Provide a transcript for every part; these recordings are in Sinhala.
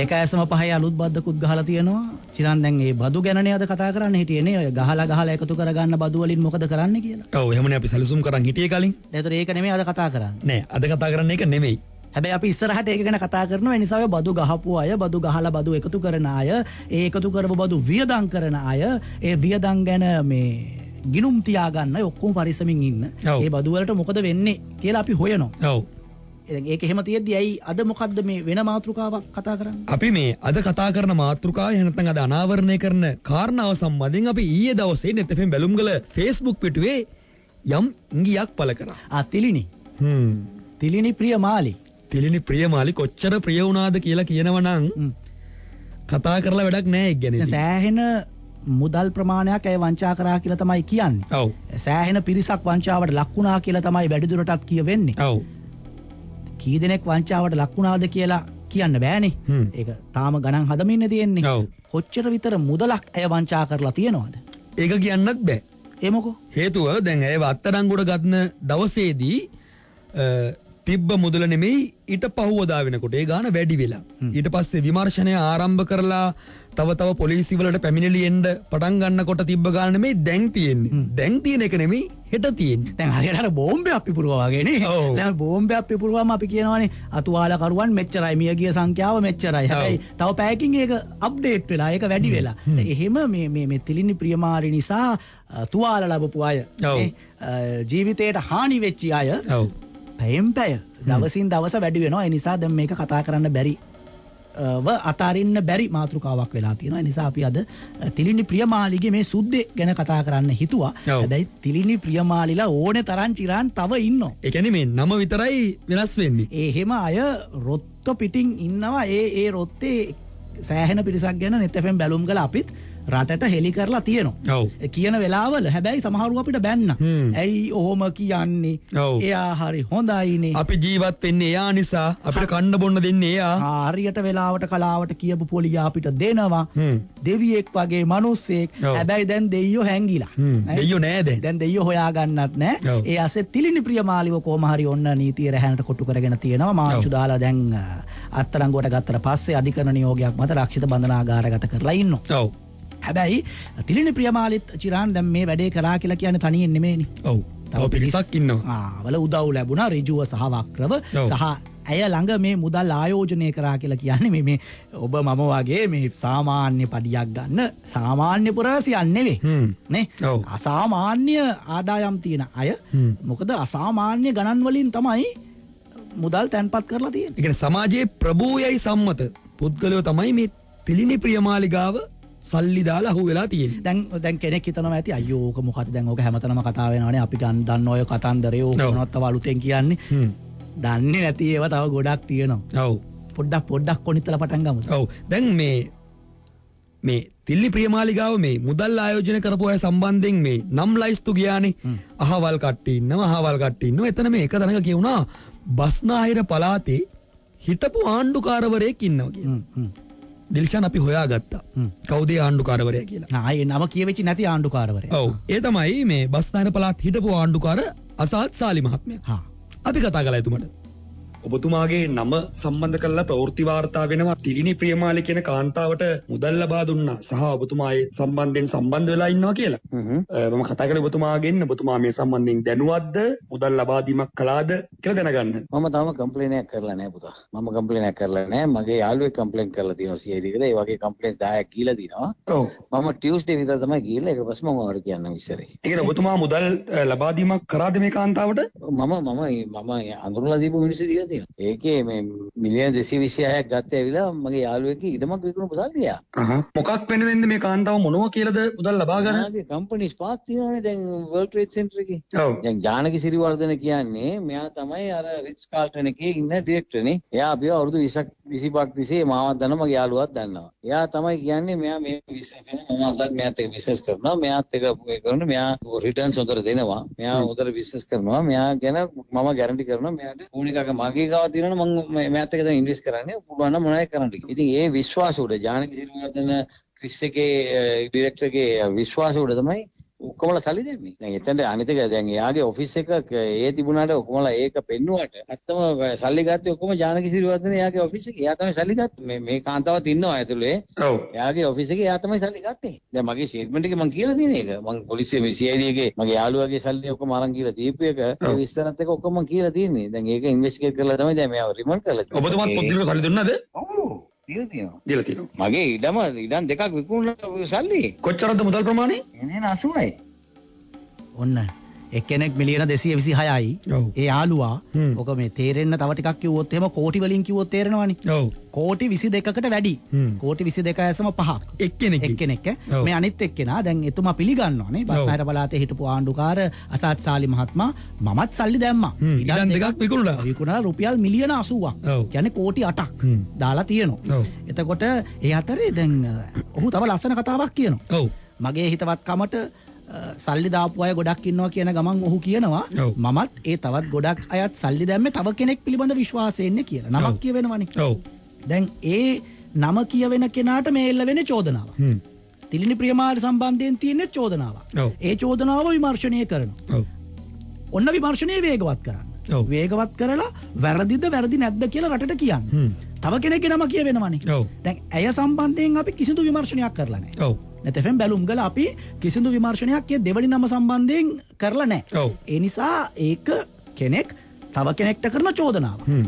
දෙක ඇසම පහේ අලුත් බද්දකුත් ගහලා තියෙනවා. චිරන් දැන් මේ බදු ගැනනේ අද කතා කරන්න හිටියේ නේ. ඔය ගහලා ගහලා එකතු කරගන්න බදු වලින් මොකද කරන්න කියලා. ඔව් එහෙමනේ අපි සැලසුම් කරන් හිටියේ කලින්. ඒතර ඒක නෙමෙයි අද කතා කරන්නේ. නෑ අද කතා කරන්න එක නෙමෙයි. හැබැයි අපි ඉස්සරහට ඒක ගැන කතා කරනවා. ඒ නිසා ඔය බදු ගහපු අය, බදු ගහලා බදු එකතු කරන අය, ඒ එකතු කරපු බදු වියදම් කරන අය, ඒ වියදම් ගැන මේ ගිනුම් තියාගන්න ඔක්කොම පරිස්සමින් ඉන්න. ඒ බදු වලට මොකද වෙන්නේ කියලා අපි හොයනවා. ඔව්. දැන් ඒක එහෙම තියෙද්දි ඇයි අද මොකද්ද මේ වෙන මාතෘකාවක් කතා කරන්නේ? අපි මේ අද කතා කරන මාතෘකාව එහෙම නැත්නම් අද අනාවරණය කරන කාරණාව සම්බන්ධයෙන් අපි ඊයේ දවසේ net FM බැලුම්ගල Facebook පිටුවේ යම් ඉඟියක් පළ කරා. ආ තිලිනි. හ්ම්. තිලිනි ප්‍රියමාලි. තිලිනි ප්‍රියමාලි කොච්චර ප්‍රිය වුණාද කියලා කියනවනම්. කතා කරලා වැඩක් නෑ ඒක ගැන. ඉතින්. සෑහෙන මුදල් ප්‍රමාණයක් ඇය වංචා කරා කියලා තමයි කියන්නේ. ඔව්. සෑහෙන පිරිසක් වංචාවට ලක් වුණා කියලා තමයි වැඩිදුරටත් කියවෙන්නේ. ඔව්. කී දෙනෙක් වංචාවට ලක් වුණාද කියලා කියන්න බෑනේ. ඒක තාම ගණන් හදමින් තියෙන්නේ. කොච්චර විතර මුදලක් ඇය වංචා කරලා තියෙනවද? ඒක කියන්නත් බෑ. ඒ මොකෝ? හේතුව දැන් ඇය අත්අඩංගුවට ගන්න දවසේදී තිබ්බ මුදල නෙමෙයි ඊට පහුවදා වෙනකොට ඒ ගාන වැඩි වෙලා. ඊට පස්සේ විමර්ශනය ආරම්භ කරලා තව තව පොලිසි වලට පැමිණිලි එන්න පටන් ගන්නකොට තිබ්බ ගාන නෙමෙයි දැන් තියෙන්නේ. දැන් තියෙන එක නෙමෙයි හෙට තියෙන්නේ. දැන් හරියට අර බෝම්බයක් පිපුරුවා වගේ නේ. දැන් බෝම්බයක් පිපුරුවාම අපි කියනවානේ අතුවාල කරුවන් මෙච්චරයි මියගිය සංඛ්‍යාව මෙච්චරයි. හැබැයි තව පැයකින් ඒක අප්ඩේට් වෙලා ඒක වැඩි වෙලා. හ්ම්. එහෙම මේ මේ මේ තිලිනි ප්‍රියමාරි නිසා තුවාල ලැබපු අය ජීවිතයට හානි වෙච්ච අය. පැයෙන් පැය දවසින් දවස වැඩි වෙනවා. ඒ නිසා දැන් මේක කතා කරන්න බැරි ව අතාරින්න බැරි මාතෘකාවක් වෙලා තියෙනවා. ඒ නිසා අපි අද තිලිනි ප්‍රියමාලිගේ මේ සුද්දේ ගැන කතා කරන්න හිතුවා. හැබැයි තිලිනි ප්‍රියමාලිලා ඕනේ තරම් චිරාන් තව ඉන්නවා. ඒ කියන්නේ මේ නම විතරයි වෙනස් වෙන්නේ. ඒ එහෙම අය රොත්ත පිටින් ඉන්නවා. ඒ ඒ රොත්තේ සෑහෙන පිරිසක් ගැන net FM බැලුම් කළා අපිත් රටට හෙලි කරලා තියෙනවා. කියන වෙලාවල හැබැයි සමහරු අපිට බැන්න. ඇයි ඔහොම කියන්නේ? එයා හරි හොඳයිනේ. අපි ජීවත් වෙන්නේ එයා නිසා අපිට කන්න බොන්න දෙන්නේ එයා. හරියට වෙලාවට කලාවට කියපු පොලිය අපිට දෙනවා. දෙවියෙක් වගේ මිනිස්සෙක්. හැබැයි දැන් දෙයියෝ හැංගිලා. දෙයියෝ නෑ දැන්. දැන් දෙයියෝ හොයාගන්නත් නෑ. ඒ අස්සේ තිලිනි ප්‍රියමාලිව කොහම හරි ඔන්න නීතිය රැහැනට කොටු කරගෙන තියෙනවා. ඔව්. දාලා දැන් අ, අත්අඩංගුවට ගත්තට පස්සේ අධිකරණ නියෝගයක් මත රක්ෂිත බන්ධනාගාරගත කරලා ඉන්නවා. ඔව්. හැබැයි තිලිනි ප්‍රියමාලිත් චිරාන් දැන් මේ වැඩේ කරා කියලා කියන්නේ තනියෙන් නෙමෙයිනේ. ඔව්. තව පිරිසක් ඉන්නවා. ආ වල උදව් ලැබුණා ඍජුව සහ වක්‍රව. සහ ඇය ළඟ මේ මුදල් ආයෝජනය කරා කියලා කියන්නේ මේ මේ ඔබ මම වගේ මේ සාමාන්‍ය පඩියක් ගන්න සාමාන්‍ය පුරවැසියන් නෙවෙයි. නේ. අසාමාන්‍ය ආදායම් තියෙන අය. මොකද අසාමාන්‍ය ගණන් වලින් තමයි මුදල් තැන්පත් කරලා තියෙන්නේ ඒ කියන්නේ සමාජයේ ප්‍රභූයයි සම්මත පුද්ගලයෝ තමයි මේ තිලිනි ප්‍රියමාලිගාව සල්ලි දාලා අහු වෙලා තියෙන්නේ. දැන් දැන් කෙනෙක් හිතනවා ඇති අයියෝ ඕක මොකද දැන් ඕක හැමතැනම කතා වෙනවනේ අපි ගන්න දන්න ඔය කතන්දරේ ඕක. මොනවත් තව අලුතෙන් කියන්නේ. දන්නේ නැති ඒවා තව ගොඩක් තියෙනවා ඔව්. පොඩ්ඩක් පොඩ්ඩක් කොනිතලා පටන් ගමුද ඔව්. දැන් මේ මේ තිල්ලි ප්‍රියමාලිගාව මේ මුදල් ආයෝජනය කරපු අය සම්බන්ධයෙන් මේ නම් ලයිස්තු ගියානේ. අහවල් කට්ටිය ඉන්නවා අහවල් කට්ටිය ඉන්නවා. එතන මේ එක තැනක කියුණා බස්නාහිර පළාතේ හිටපු ආණ්ඩුකාරවරයෙක් ඉන්නවා කියලා. දිල්ෂාන් අපි හොයාගත්තා. කවුද ආණ්ඩුකාරවරයා කියලා. ආයේ නම කියවෙච්ච නැති ආණ්ඩුකාරවරයා ඔව්. ඒ තමයි මේ බස්නාහිර පළාත් හිටපු ආණ්ඩුකාර අසහත් සාලි මහත්මයා. අපි කතා කළා එතුමට. ඔබතුමාගේ නම සම්බන්ධ කරලා ප්‍රවෘත්ති වාර්තා වෙනවා තිලිනි ප්‍රියමාලි කියන කාන්තාවට මුදල් ලබා දුන්නා සහ ඔබතුමායි සම්බන්ධයෙන් සම්බන්ධ වෙලා ඉන්නවා කියලා. මම කතා කරේ ඔබතුමාගෙන් ඔබතුමා මේ සම්බන්ධයෙන් දැනුවත්ද මුදල් ලබා දීමක් කළාද කියලා දැනගන්න. මම තාම කම්ප්ලේන් එකක් කරලා නැහැ පුතා. මම කම්ප්ලේන් එකක් කරලා නැහැ. මගේ යාළුවෙක් කම්ප්ලේන් කරලා තියෙනවා CID එකට. ඒ වගේ කම්ප්ලේන්ස් 10ක් ගිහලා තිනවා. ඔව්. මම ටියුස්ඩේ විතර තමයි ගිහලා ඊට පස්සේ මම ඔයාලට කියන්නම් ඉස්සරේ. ඒ කියන්නේ ඔබතුමා මුදල් ලබා දීමක් කරාද මේ කාන්තාවට? මම මම මම අඳුරලා දීපු මිනිස්සු දිහා තියෙනවා. ඒකේ මේ මිලියන 226ක් ගත්තේ ඇවිල්ලා මගේ යාළුවෙක්ගේ ඉඩමක් විකුණපු සල්ලිය. අහහ. මොකක් වෙනුවෙන්ද මේ කාන්තාව මොනවා කියලාද මුදල් ලබා ගන්න? යාගේ කම්පනීස් පාක් තියෙනවානේ දැන් World Trade Center එකේ. ඔව්. දැන් ජානකි සිරිවර්ධන කියන්නේ මෙයා තමයි අර රිච් කාල්ටන් එකේ ඉන්න ඩිරෙක්ටර්නේ. එයා අපිව අවුරුදු 20ක් 25ක් තිස්සේ මාවත් දන්නවා මගේ යාළුවාත් දන්නවා. එයා තමයි කියන්නේ මෙයා මේ කරනවා මම අසත් මෙයාත් එක්ක බිස්නස් කරනවා මෙයාත් එක්ක ඒ කරන මෙයා රිටර්න්ස් හොඳට දෙනවා. මෙයා හොඳට බිස්නස් කරනවා. මෙයා ගැන මම ගැරන්ටි කරනවා මෙයාට ඕන එකක මගේ ගාව තියෙනවා මම මෙයාත් එක්ක දැන් ඉන්වෙස්ට් කරන්නේ පුළුවන් නම් මොනවයි කරන්න කියලා. ඉතින් ඒ විශ්වාස උඩ ජානකි සිරිවර්ධන ක්‍රිස් එකේ ඩිරෙක්ටර්ගේ විශ්වාස උඩ තමයි ඔක්කොමලා සල්ලි දෙන්නේ. දැන් එතනට අනිත් එක දැන් එයාගේ ඔෆිස් එක ඒ තිබුණාට ඔක්කොමලා ඒක පෙන්නුවට ඇත්තම සල්ලි ගත්තේ ඔක්කොම ජානකි සිරිවර්ධන එයාගේ ඔෆිස් එකේ. එයා තමයි සල්ලි ගත්තේ. මේ මේ කාන්තාවත් ඉන්නවා ඇතුලේ. ඔව් එයාගේ ඔෆිස් එකේ එයා තමයි සල්ලි ගත්තේ. දැන් මගේ ස්ටේට්මන්ට් එකේ මම කියලා තියෙන එක. මම පොලිසිය මේ CID එකේ මගේ යාළුවාගේ සල්ලි ඔක්කොම අරන් කියලා දීපු එක ඒ විස්තරත් එක ඔක්කොම මම කියලා තියෙන්නේ. දැන් ඒක ඉන්වෙස්ටිගේට් කරලා තමයි දැන් මෙයාව රිමන්ඩ් කරලා තියෙන්නේ. ඔබතුමාත් පොත් දීලා සල්ලි දුන්නාද ඔව්. දීලා තියෙනවා මගේ ඉඩම ඉඩම් දෙකක් විකුණලා සල්ලි. කොච්චරද මුදල් ප්‍රමාණය එන්නේ 80යි. ඔන්න එක්කෙනෙක් මිලියන දෙසිය විසි හයයි ඔව්. ඒ යාලුවා හ්ම්. ඕක මේ තේරෙන්න තව ටිකක් කිව්වොත් එහෙම කෝටි වලින් කිව්වොත් තේරෙනවනි ඔව් කෝටි විසි දෙකකට වැඩි හ්ම්. කෝටි විසි දෙක ඇසම පහක් එක්කෙනෙක් එක්කෙනෙක්. මේ අනිත් එක්කෙනා දැන් එතුමා පිළිගන්නවානේ බස්නාහිර පළාතේ හිටපු ආණ්ඩුකාර අසත් සාලි මහත්මයා මමත් සල්ලි දැම්මා ඉඩම් දෙකක් විකුණුණා. විකුණලා රුපියල් මිලියන 80ක් ඔව්. කියන්නේ කෝටි 8ක් හ්ම්. දාලා තියෙනවා. එතකොට ඒ අතරේ දැන් ඔහු තව ලස්සන කතාවක් කියනවා ඔව් මගේ හිතවත්කමට සල්ලි දාපු අය ගොඩක් ඉන්නවා කියන ගමන් ඔහු කියනවා. මමත් ඒ තවත් ගොඩක් අයත් සල්ලි දැම්මේ තව කෙනෙක් පිළිබඳ විශ්වාසයෙන්නේ කියලා. නමක් කියවෙනවනේ. ඔව් දැන් ඒ නම කියවෙන කෙනාට මේ එල්ල වෙන්නේ චෝදනාවක්. හ්ම්. තිලිනි ප්‍රියමාර සම්බන්ධයෙන් තියෙන්නේ චෝදනාවක්. ඒ චෝදනාව විමර්ශනය කරනවා. ඔන්න විමර්ශනය වේගවත් කරන්න. වේගවත් කරලා වැරදිද වැරදි නැද්ද කියලා රටට කියන්න. තව කෙනෙක්ගේ නම කියවෙනවනේ. ඔව්. දැන් ඇය සම්බන්ධයෙන් අපි කිසිදු විමර්ශනයක් කරලා නැහැ. නැතෙෆෙන් බැලුම් ගල අපි කිසිදු විමර්ශනයක් ඒ දෙවනි නම සම්බන්ධයෙන් කරලා. ඔව් ඒ නිසා ඒක කෙනෙක් තව කෙනෙක්ට කරන චෝදනාවක්. හ්ම්.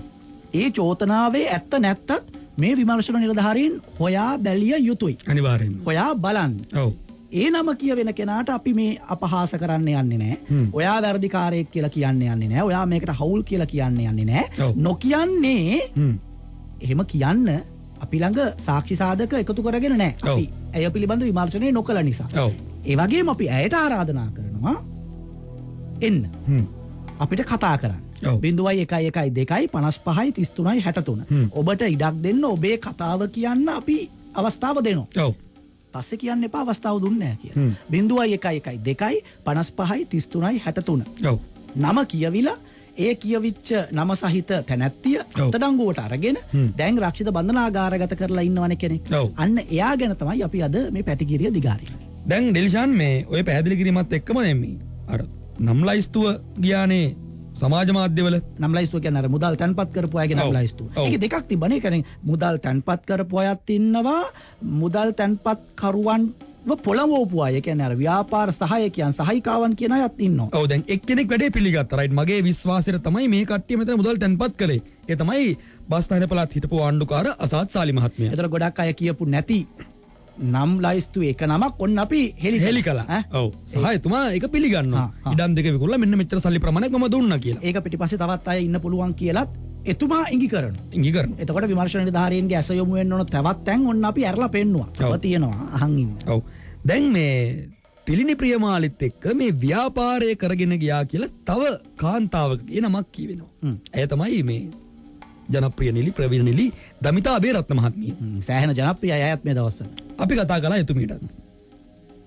ඒ චෝදනාවේ ඇත්ත නැත්තත් මේ විමර්ශන නිලධාරීන් හොයා බැලිය යුතුයි. අනිවාර්යෙන්ම හොයා බලන්න. ඔව් ඒ නම කියවෙන කෙනාට අපි මේ අපහාස කරන්න යන්නේ. හ්ම්. ඔයා වැරදිකාරයෙක් කියලා කියන්න යන්නේ නැහැ. ඔයා මේකට හවුල් කියලා කියන්න යන්නේ. ඔව්. නොකියන්නේ හ්ම්. එහෙම කියන්න අපි ළඟ සාක්ෂි සාධක එකතු කරගෙන. ඔව්. අපි ඇය පිළිබඳ විමර්ශනය නොකළ නිසා. ඔව් ඒ වගේම අපි ඇයට ආරාධනා කරනවා එන්න. අපිට කතා කරන්න. බිඳුවයි එකයි එකයි දෙකයි පනස් පහයි තිස්තුනයි හැටතුන. ඔබට ඉඩක් දෙන්න ඔබේ කතාව කියන්න අපි අවස්ථාව දෙනවා. පස්සේ කියන්න එපා අවස්ථාව දුන්නේ. කියලා. බිඳුවයි එකයි එකයි දෙකයි පනස් පහයි තිස්තුනයි හැටතුන. නම කියවිලා ඒ කියවිච්ච නම සහිත තැනැත්තිය. අතඩංගුවට අරගෙන. දැන් රක්ෂිත බන්ධනාගාරගත කරලා ඉන්නවනේ කෙනෙක්. අන්න එයා ගැන තමයි අපි අද මේ පැටිකිරිය දිගාරින්නේ. දැන් ඩෙලිෂාන් මේ ඔය පැහැදිලි කිරීමත් එක්කම දැන් මේ අර නම් ලයිස්තුව ගියානේ සමාජ මාධ්‍යවල නම් ලයිස්තුව කියන්නේ අර මුදල් තැන්පත් කරපු අයගේ නම්. ලයිස්තුව. ඒක දෙකක් තිබ්බනේ. ඒ කියන්නේ මුදල් තැන්පත් කරපු අයත් ඉන්නවා මුදල් තැන්පත් කරුවන්ව පොළඹවපු අය. කියන්නේ අර ව්‍යාපාර සහායකයන් සහායිකාවන් කියන අයත් ඉන්නවා. ඔව් දැන් එක්කෙනෙක් වැඩේ පිළිගත්තා රයිට් මගේ විශ්වාසයට තමයි මේ කට්ටිය මෙතන මුදල් තැන්පත් කළේ ඒ තමයි බස්නාහිර පළාත් හිටපු ආණ්ඩුකාර අසත් සාලි මහත්මයා ඒතර ගොඩක් අය කියපු නැති නම් ලයිස්තු එක නමක් ඔන්න අපි හෙලි හෙලි ඈ? ඔව් සහ එතුමා ඒක පිළිගන්නවා හා, හා. ඉඩම් දෙක විකුණලා මෙන්න මෙච්චර සල්ලි ප්‍රමාණයක් මම දුන්නා කියලා ඒක පිටිපස්සේ තවත් අය ඉන්න පුළුවන් කියලත් එතුමා ඉඟි කරනවා. ඉඟි කරනවා එතකොට විමර්ශන නිලධාරීන්ගේ ඇස යොමු වෙන්න ඕන තවත් තැන් ඔන්න අපි ඇරලා පෙන්නවා. තව. තියෙනවා අහන් ඉන්න. ඔව් දැන් මේ තිලිනි ප්‍රියමාලිත් එක්ක මේ ව්‍යාපාරය කරගෙන ගියා කියලා තව කාන්තාවකගේ නමක් කියවෙනවා. ඇය තමයි මේ ජනප්‍රිය නිලි ප්‍රවීණ නිලි දමිතා අබේරත්න මහත්මිය සෑහෙන ජනප්‍රිය අය අයත් මේ දවස්වල. අපි කතා කළා එතුමියටත්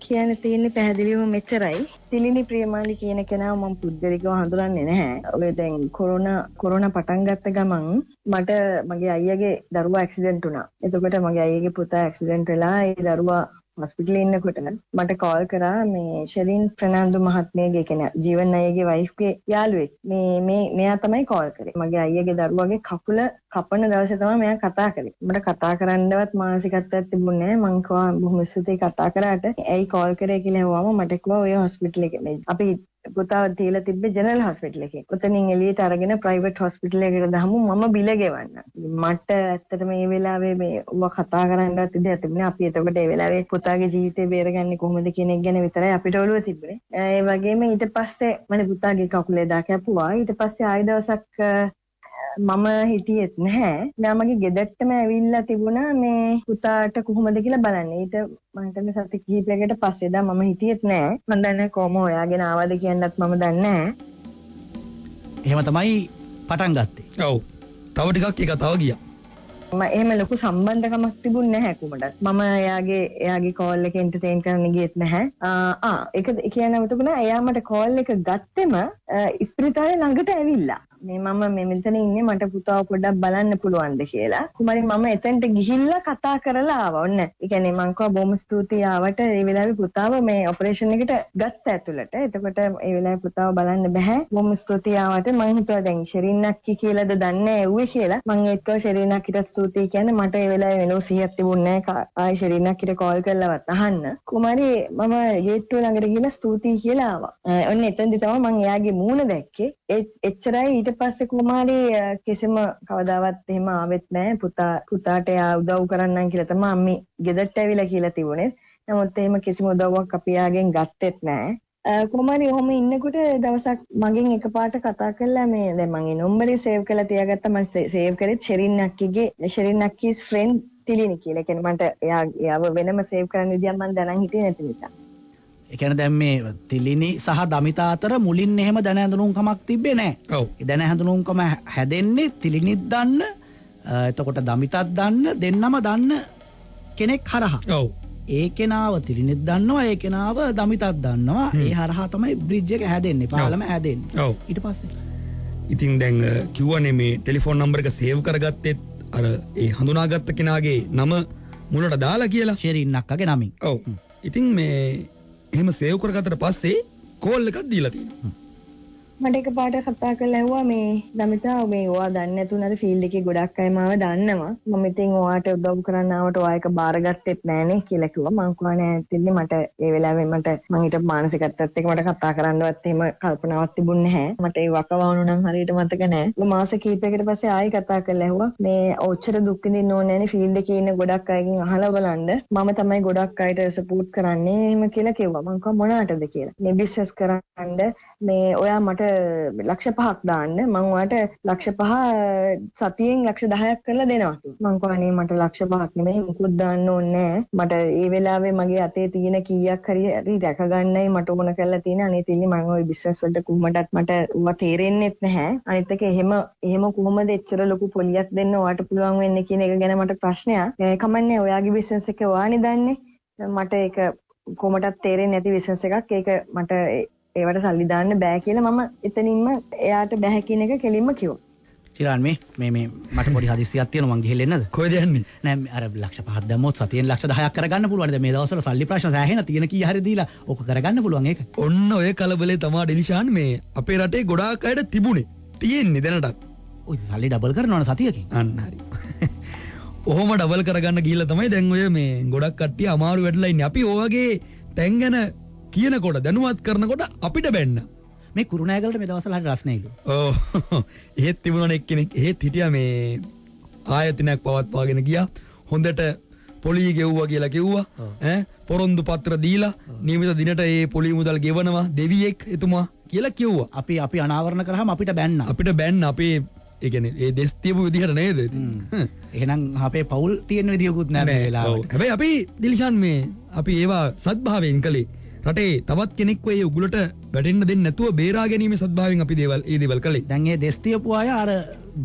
කියන්න තියෙන්නේ පැහැදිලිවම මෙච්චරයි. තිලිනි ප්‍රියමාලි කියන කෙනාව මම පුද්ගලිකව හඳුනන්නේ නැහැ. ඔය දැන් කොරෝනා කොරෝනා පටන් ගත්ත ගමන් මට මගේ අයියාගේ දරුවා ඇක්සිඩන්ට් වුණා. එතකොට මගේ අයියාගේ පුතා ඇක්සිඩන්ට් වෙලා ඒ දරුවා හොස්පිටලේ ඉන්නකොට මට කෝල් කරා මේ ෂෙරින් ප්‍රනාන්දු මහත්මියගේ කෙනා ජීවන් අයියාගේ වයිෆ්ගේ යාළුවෙක්. මේ මේ මෙයා තමයි කෝල් කරේ. මගේ අයියාගේ දරුවාගේ කකුල කපන දවසේ තමයි මෙයා කතා කරේ. මට කතා කරන්නවත් මානසිකත්වයක් තිබුණේ නැහැ. මං කිව්වා බොහොම ස්තුතියි කතා කරාට. ඇයි කෝල් කරේ කියලා ඇහුවාම මට කිව්වා ඔය හොස්පිටල් එකේ මේ අපි පුතාව තියලා තිබ්බේ ජෙනරල් හොස්පිටල් එකේ. උතනින් එළියට අරගෙන ප්‍රයිවට් හොස්පිටල් එකකට දාමු මම බිල ගෙවන්න. මට ඇත්තට මේ වෙලාවේ මේ ඔබ කතා කරන්නවත් ඉඳලා තිබුණේ අපි එතකොට ඒ වෙලාවේ පුතාගේ ජීවිතේ බේරගන්නේ කොහොමද කියන එක ගැන විතරයි අපිට ඔළුව තිබුණේ. ඒ වගේම ඊට පස්සේ මම පුතාගේ කකුල එදා කැපුවා. ඊට පස්සේ ආයෙ දවසක් අ, මම හිටියෙත් නැහැ. මෙයා මගේ ගෙදරටම ඇවිල්ලා තිබුණා මේ පුතාට කොහොමද කියලා බලන්න. ඊට මම හිතන්නේ සති කිහිපයකට පස්සේ දා මම හිටියෙත් නැහැ. මම දන්නේ කොහොම හොයාගෙන ආවද කියන්නත් මම දන්නේ නැහැ. එහෙම තමයි පටන් ගත්තේ. ඔව් තව ටිකක් ඒ කතාව ගියා මම එහෙම ලොකු සම්බන්ධකමක් තිබුණ නැහැ කුමටත්. මම එයාගේ එයාගේ කෝල් එක එන්ටර්ටේන් කරන්න ගියෙත් නැහැ. ආ ඒක කියන්න උතුණා එයා මට කෝල් එක ගත්තෙම ඉස්පිරිතාලේ ළඟට ඇවිල්ලා. මේ මම මේ මෙතන ඉන්නේ මට පුතාව පොඩ්ඩක් බලන්න පුළුවන්ද කියලා. කුමාරි මම එතනට ගිහිල්ලා කතා කරලා ආවා. ඔන්න. ඒ කියන්නේ මං කව බොහොම ස්තුතියි ආවට ඒ වෙලාවේ පුතාව මේ ඔපරේෂන් එකට ගත්ත ඇතුළට. එතකොට ඒ වෙලාවේ පුතාව බලන්න බෑ. බොහොම ස්තුතියි ආවට මං හිතුවා දැන් ශෙරින්නක්කි කියලාද දන්නේ ඇව්වේ කියලා. මං ඒත් කව ශෙරින්නක්කිට ස්තුතියි කියන්නේ මට ඒ වෙලාවේ වෙනව සිහියක් තිබුණේ නැහැ. ආයි ශෙරින්නක්කිට කෝල් කරලවත් අහන්න. කුමාරි මම ගේට්ටුව ළඟට ගිහිල්ලා ස්තුතියි කියලා ආවා. ඔන්න එතෙන්දි තමයි මං එයාගේ මූණ දැක්කේ. එච්චරයි ඊට පස්සේ කුමාරි කිසිම කවදාවත් එහෙම ආවෙත් නැහැ. පුතා පුතාට එයා උදව් කරන්නම් කියලා තමයි අම්මි ගෙදරට ඇවිල්ලා කියලා තිබුණේ. නමුත් එහෙම කිසිම උදව්වක් අපි යාගෙන් ගත්තෙත් නැහැ. කොහොමරි ඔහොම ඉන්නකොට දවසක් මගෙන් එකපාරට කතා කළා මේ දැන් මම ඒ නම්බරේ සේව් කරලා තියාගත්තා මම සේව් කරේ ෂෙරින් අක්කිගේ ෂෙරින් අක්කිස් ෆ්‍රෙන්ඩ් තිලිනි කියලා. ඒ කියන්නේ මට එයා එයාව වෙනම සේව් කරන්න විදියක් මම දැනන් හිටියේ නැති නිසා. කියන්නේ දැන් මේ තිලිනි සහ දමිතා අතර මුලින් එහෙම දැන නැහැ. ඔව්. ඒ දැන හඳුනුම්කම හැදෙන්නේ තිලිනිත් දන්න එතකොට දමිතත් දන්න දෙන්නම දන්න කෙනෙක් හරහා. ඔව්. ඒ කෙනාව තිරිනිත් දන්නවා ඒ කෙනාව දමිතත් දන්නවා ඒ හරහා තමයි බ්‍රිජ් එක හැදෙන්නේ පාලම හැදෙන්නේ ඔව්. ඊට පස්සේ ඉතින් දැන් කිව්වනේ මේ ටෙලිෆෝන් නම්බර එක සේව් කරගත්තෙත් අර ඒ හඳුනාගත්ත කෙනාගේ නම මුලට දාලා කියලා. ෂෙරින්නක්කගේ නමින් ඔව්. ඉතින් මේ එහෙම සේව් කරගත්තට පස්සේ කෝල් එකක් දීලා තියෙනවා. මට එකපාරට කතා කරලා ඇහුවා මේ දමිතා මේ ඔයා දන්නේ නැතුණාද ෆීල්ඩ් එකේ ගොඩක් අය මාව දන්නවා. මම ඉතින් ඔයාට උදව් කරන්න ආවට ඔයා එක බාරගත්තෙත් නෑනේ කියලා කිව්වා. මං කිව්වා නෑ තින්නේ මට ඒ වෙලාවේ මට මං හිට මානසිකත්වයත් එක්ක මට කතා කරන්නවත් එහෙම කල්පනාවක් තිබුණේ නැහැ. මට ඒ වකවානු නම් හරියට මතක නෑ. මාස කිහිපයකට පස්සේ ආයෙ කතා කරලා ඇහුවා මේ ඔච්චර දුක් විඳින්න ඕනේ නෑනේ ෆීල්ඩ් එකේ ඉන්න ගොඩක් අයගෙන් අහලා බලන්න. මම තමයි ගොඩක් අයට සපෝට් කරන්නේ එහෙම කියලා කිව්වා. මං කිව්වා මොනකටද කියලා. මේ බිස්නස් කරන්න මේ ඔයා මට ලක්ෂ පහක් දාන්න. මං ඔයාලට ලක්ෂ පහ සතියෙන් ලක්ෂ 10ක් කරලා දෙනවා. මං කවනේ මට ලක්ෂ පහක් නෙමෙයි මුකුත් දාන්න ඕනේ මට ඒ වෙලාවේ මගේ අතේ තියෙන කීයක් හරි හරි රැක ගන්නයි මට ඕන කරලා තියෙන අනේ තිල්ලි මං ওই බිස්නස් වලට කොහොමදත් මට ඌව තේරෙන්නෙත් නැහැ. අනිත් එක එහෙම එහෙම කොහොමද එච්චර ලොකු පොලියක් දෙන්න ඔයාට පුළුවන් වෙන්නේ කියන එක ගැන මට ප්‍රශ්නයක්. කමන්නේ ඔයාගේ බිස්නස් එක ඔයානේ දන්නේ මට ඒක කොහොමදත් තේරෙන්නේ නැති බිස්නස් එකක්. ඒක මට ඒවට සල්ලි දාන්න බෑ කියලා මම එතනින්ම එයාට බෑ කියන එක කෙලින්ම කිව්වා. චිරාන් මේ මේ මේ මට පොඩි හදිස්සියක් තියෙනවා මං ගිහින් එන්නද? කොහෙද යන්නේ? නෑ අර ලක්ෂ පහක් දැම්මොත් සතියෙන් ලක්ෂ 10ක් කරගන්න පුළුවන්. දැන් මේ දවස්වල සල්ලි ප්‍රශ්න සෑහෙන තියෙන කී හරි දීලා ඕක කරගන්න පුළුවන් ඒක. ඔන්න ඔය කලබලේ තමා ඩෙලිෂාන් මේ අපේ රටේ ගොඩාක් අයට තිබුණේ. තියෙන්නේ දැනටත්. ඔය සල්ලි ඩබල් කරනවනේ සතියකින්. අන්න හරි. ඔහොම ඩබල් කරගන්න ගිහිල්ලා තමයි දැන් ඔය මේ ගොඩක් කට්ටිය අමාරු ඉන්නේ. අපි ඔයගේ තැන් ගැන කියනකොට දැනුවත් කරනකොට අපිට බැන්න. මේ කුරුණෑගලට මේ දවස්වල හරි රස්නේලු. ඕ එහෙත් තිබුණානේ එක්කෙනෙක් එහෙත් හිටියා මේ ආයතනයක් පවත්වාගෙන ගියා. හොඳට පොලී ගෙව්වා කියලා කිව්වා. ඈ පොරොන්දු පත්‍ර දීලා නියමිත දිනට ඒ පොලී මුදල් ගෙවනවා දෙවියෙක් එතුමා කියලා කිව්වා. අපි අපි අනාවරණ කරාම අපිට බැන්න. අපිට බැන්න අපේ ඒ කියන්නේ ඒ දෙස් තියපු විදිහට නේද? එහෙනම් අපේ පවුල් තියෙන විදියකුත් නැහැ මේ වෙලාවට. හැබැයි අපි දිලිෂාන් මේ අපි ඒවා සත්භාවයෙන් කළේ. රටේ තවත් කෙනෙක්ව ඒ උගලට වැටෙන්න දෙන්නේ නැතුව බේරා ගැනීම සත්භාවයෙන් අපි දේවල් ඒ දේවල් කළේ. දැන් මේ දෙස් තියපු අය අර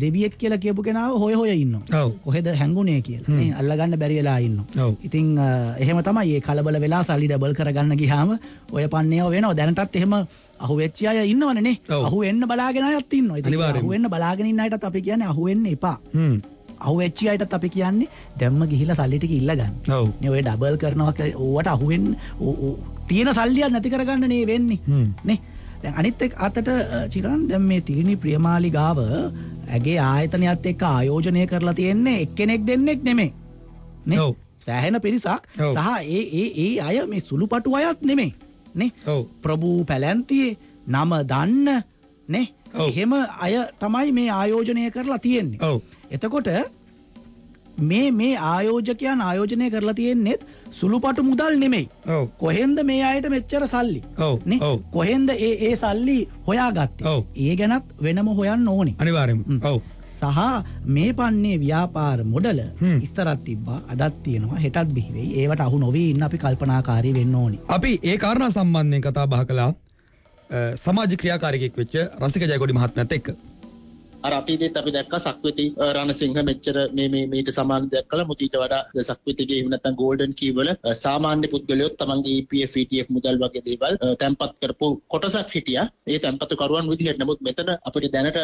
දෙවියෙක් කියලා කියපු කෙනාව හොය හොය ඉන්නවා. ඔව්. කොහෙද හැංගුනේ කියලා. නේ අල්ලගන්න බැරි වෙලා ඉන්නවා. ඔව්. ඉතින් එහෙම තමයි මේ කලබල වෙලා සල්ලි ඩබල් කරගන්න ගියාම ඔය පන්නේව වෙනවා. දැනටත් එහෙම අහු වෙච්ච අය ඉන්නවනේ නේ. අහු වෙන්න බලාගෙන අයත් ඉන්නවා. ඉතින්. අහු වෙන්න බලාගෙන ඉන්න අයටත් අපි කියන්නේ අහු වෙන්න එපා. හ්ම්. අහු වෙච්ච අයටත් අපි කියන්නේ දැම්ම ගිහිල්ලා සල්ලි ටික ඉල්ල ගන්න. ඔව්. නේ ඔය ඩබල් කරනවා කියලා ඕවට අහු වෙන්න ඕ- ඕ- තියෙන සල්ලියක් නැති කරගන්න නේ වෙන්නේ. නේ දැන් අනිත් එක් අතට චිරන් දැන් මේ තිරිණි ප්‍රියමාලි ගාව ඇගේ ආයතනයත් එක්ක ආයෝජනය කරලා තියෙන්නේ එක්කෙනෙක් දෙන්නෙක් නෙමෙයි නේ ඔව්. සෑහෙන පිරිසක්. සහ ඒ ඒ ඒ අය මේ සුළුපටු අයත් නෙමෙයි නේ ඔව්. ප්‍රභූ පැලැන්තියේ නම දන්න නේ. එහෙම අය තමයි මේ ආයෝජනය කරලා තියෙන්නේ ඔව්. එතකොට මේ මේ ආයෝජකයන් ආයෝජනය කරලා තියෙන්නේත් සුළුපටු මුදල් නෙමෙයි ඔව්. කොහෙන්ද මේ අයට මෙච්චර සල්ලි ඔව්. නේ ඔව්. කොහෙන්ද ඒ ඒ සල්ලි හොයාගත්තේ ඔව්. ඒ ගැනත් වෙනම හොයන්න ඕනේ අනිවාර්යෙන්ම. හ්ම්. ඔව්. සහ මේ පන්නේ ව්‍යාපාර මොඩල. ඉස්තරත් තිබ්බා අදත් තියෙනවා හෙටත් බිහි වෙයි ඒවට අහු නොවී ඉන්න අපි කල්පනාකාරී වෙන්න ඕනේ අපි ඒ කාරණා සම්බන්ධයෙන් කතා බහ කළා සමාජ ක්‍රියාකාරිකයෙක් වෙච්ච රසික ජයකොඩි මහත්මයාත් එක්ක. අර අතීතයේත් අපි දැක්කා සක්විති රණසිංහ මෙච්චර මේ මේ මීට සමාන දෙයක් කළා මුදීට වඩා සක්විතිගේ එහෙම නැත්නම් ගෝල්ඩන් කී වල සාමාන්‍ය පුද්ගලයොත් තමන්ගේ EPF ETF මුදල් වගේ දේවල් තැන්පත් කරපු කොටසක් හිටියා. ඒ තැන්පත් කරුවන් විදිහට නමුත් මෙතන අපිට දැනට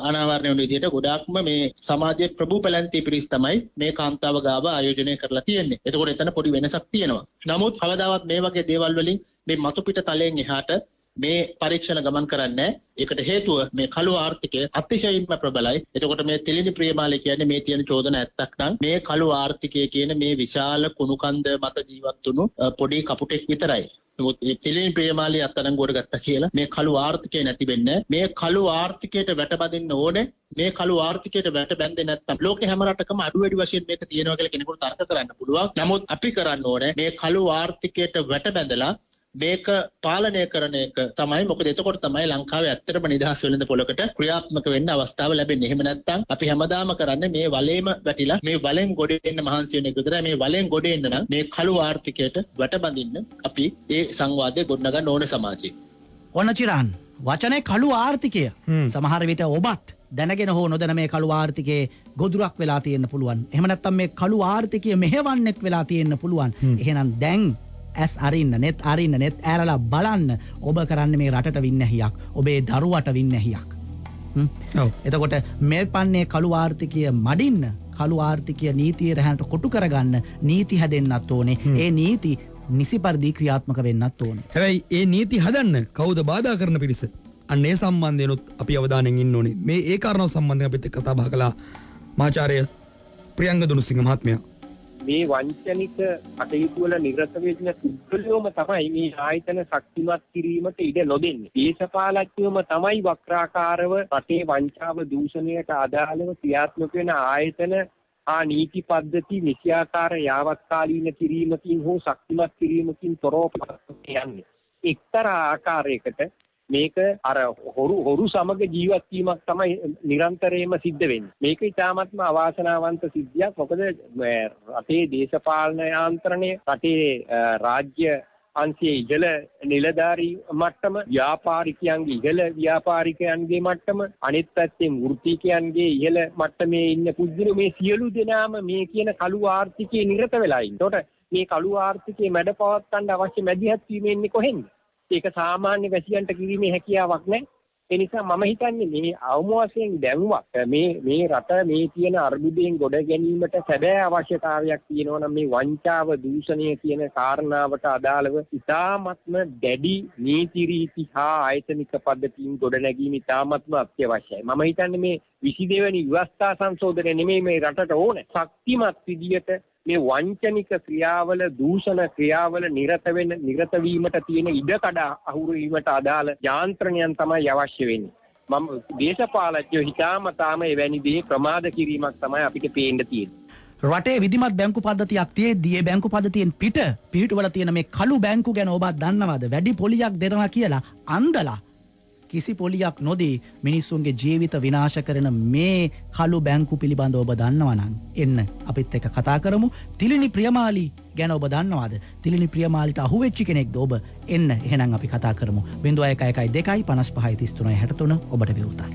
අනාවරණය වුණ විදිහට ගොඩාක්ම මේ සමාජයේ ප්‍රභූ පැලැන්ති පිරිස් තමයි මේ කාන්තාව ගාව ආයෝජනය කරලා තියෙන්නේ. එතකොට එතන පොඩි වෙනසක් තියෙනවා. නමුත් කවදාවත් මේ වගේ දේවල් වලින් මේ මතු පිට තලයෙන් එහාට මේ පරීක්ෂණ ගමන් කරන්නේ ඒකට හේතුව මේ කළු ආර්ථිකය අතිශයින්ම ප්‍රබලයි. එතකොට මේ තිලිනි ප්‍රියමාලය කියන්නේ මේ තියෙන චෝදන ඇත්තක් නම් මේ කළු ආර්ථිකය කියන මේ විශාල කුණුකන්ද මත ජීවත් වුණු පොඩි කපුටෙක් විතරයි. නමුත් ඒ තිලිනි ප්‍රියමාලය අත්අඩංගුවට ගත්තා කියලා මේ කළු ආර්ථිකය නැති වෙන්නේ මේ කළු ආර්ථිකයට වැටබදින්න ඕනේ මේ කළු ආර්ථිකයට වැට බැන්දේ නැත්නම් ලෝකේ හැම රටකම අඩු වැඩි වශයෙන් මේක තියෙනවා කියලා කෙනෙකුට තර්ක කරන්න පුළුවන්. නමුත් අපි කරන්න ඕනේ මේ කළු ආර්ථිකයට වැට බැඳලා මේක පාලනය කරන එක තමයි මොකද එතකොට තමයි ලංකාවේ ඇත්තටම නිදහස් වෙළඳ පොලකට ක්‍රියාත්මක වෙන්න අවස්ථාව ලැබෙන්නේ. එහෙම නැත්නම් අපි හැමදාම කරන්නේ මේ වලේම වැටිලා මේ වලෙන් ගොඩ එන්න මහන්සි වෙන එක විතරයි. මේ වලෙන් ගොඩ එන්න නම් මේ කළු ආර්ථිකයට වැටබඳින්න අපි ඒ සංවාදය ගොඩනගන්න ඕන සමාජයේ. ඔන්න චිරාන් වචනේ කළු ආර්ථිකය සමහර විට ඔබත් දැනගෙන හෝ නොදැන මේ කළු ආර්ථිකයේ ගොදුරක් වෙලා තියෙන්න පුළුවන්. එහෙම නැත්නම් මේ කළු ආර්ථිකය මෙහෙවන්නෙක් වෙලා තියෙන්න පුළුවන්. එහෙනම් දැන් ඇස් අරින්න නෙත් අරින්න නෙත් ඇරලා බලන්න ඔබ කරන්න මේ රටට වින්නැහියක් ඔබේ දරුවට වින්නැහියක්. එතකොට මෙල් පන්නේ කළු ආර්ථිකය මඩින්න කළු ආර්ථිකය නීතිය රැහැන්ට කොටු කරගන්න නීති හැදෙන්න්නත් ඕනේ ඒ නීති නිසි පරිදි ක්‍රියාත්මක වෙන්නත් ඕන. හැබැයි ඒ නීති හදන්න කවුද බාධා කරන පිරිස. අන්නේ සම්බන්ධයනුත් අපි අවධානයෙන් ඉන්න ඕනේ. මේ ඒ කාරණාව සම්බන්ධයෙන් අපිත් කතා බහ කළා මාචාර්ය ප්‍රියංග දුනුසිංහ මහත්මයා. මේ වංචනික කටයුතු වල නිරත වෙන පුද්ගලයෝම තමයි මේ ආයතන ශක්තිමත් කිරීමට ඉඩ නොදෙන්නේ. දේශපාලඥයෝම තමයි වක්‍රාකාරව රටේ වංචාව දූෂණයට අදාළව ක්‍රියාත්මක වෙන ආයතන ආ නීති පද්ධති නිසියාකාර යාවත්කාලීන කිරීමකින් හෝ ශක්තිමත් කිරීමකින් තොරව යන්නේ. එක්තරා ආකාරයකට මේක අර හොරු හොරු සමග ජීවත් වීමක් තමයි නිරන්තරයෙන්ම සිද්ධ වෙන්නේ. මේක ඉතාමත්ම අවාසනාවන්ත සිද්ධියක්. මොකද රටේ දේශපාලන යාන්ත්‍රණය, රටේ රාජ්‍ය අංශයේ ඉහළ නිලධාරී මට්ටම ව්‍යාපාරිකයන්ගේ ඉහළ ව්‍යාපාරිකයන්ගේ මට්ටම අනිත් පැත්තෙන් වෘත්තිකයන්ගේ ඉහළ මට්ටමේ ඉන්න පුද්ගලයෝ මේ සියලු දෙනාම මේ කියන කළු ආර්ථිකයේ නිරත වෙලා ඉන්නකොට මේ කළු ආර්ථිකයේ මැඩ පවත්වන්න අවශ්‍ය මැදිහත් වීම එන්නේ කොහෙන්ද? ඒක සාමාන්‍ය වැසියන්ට කිරීමේ හැකියාවක් නැහැ. ඒ නිසා මම හිතන්නේ මේ අවම වශයෙන් දැනුවත් මේ මේ රට මේ තියෙන අර්බුදයෙන් ගොඩ ගැනීමට සැබෑ අවශ්‍යතාවයක් තියෙනවා නම් මේ වංචාව දූෂණය කියන කාරණාවට අදාළව ඉතාමත්ම දැඩි නීති රීති හා ආයතනික පද්ධතීන් ගොඩ නැගීම ඉතාමත්ම අත්‍යවශ්‍යයි. මම හිතන්නේ මේ 22 වෙනි ව්‍යවස්ථා සංශෝධනය නෙමෙයි මේ රටට ඕනේ. ශක්තිමත් විදියට මේ වංචනික ක්‍රියාවල දූෂණ ක්‍රියාවල නිරත වෙන නිරත වීමට තියෙන ඉඩකඩ අහුරු වීමට අදාළ යාන්ත්‍රණයන් තමයි අවශ්‍ය වෙන්නේ. මම දේශපාලඥයෝ හිතාමතාම එවැනි දේ ප්‍රමාද කිරීමක් තමයි අපිට පේන්න තියෙන්නේ. රටේ විධිමත් බැංකු පද්ධතියක් තියෙද්දී ඒ බැංකු පද්ධතියෙන් පිට පිටුවල තියෙන මේ කළු බැංකු ගැන ඔබ දන්නවද? වැඩි පොලියක් දෙනවා කියලා අන්දලා කිසි පොලියක් නොදී මිනිස්සුන්ගේ ජීවිත විනාශ කරන මේ කළු බැංකු පිළිබඳ ඔබ දන්නවනං එන්න අපිත් එක කතා කරමු. තිලිනි ප්‍රියමාලි ගැන ඔබ දන්නවාද? තිලිනි ප්‍රියමාලිට අහුවෙච්චි කෙනෙක් ඔබ? එන්න එහෙනම් අපි කතා කරමු. බිඳුව එක එකයි දෙකයි පනස් පහයි තිස්තුනයි හැටතුන ඔබට විවෘතයි.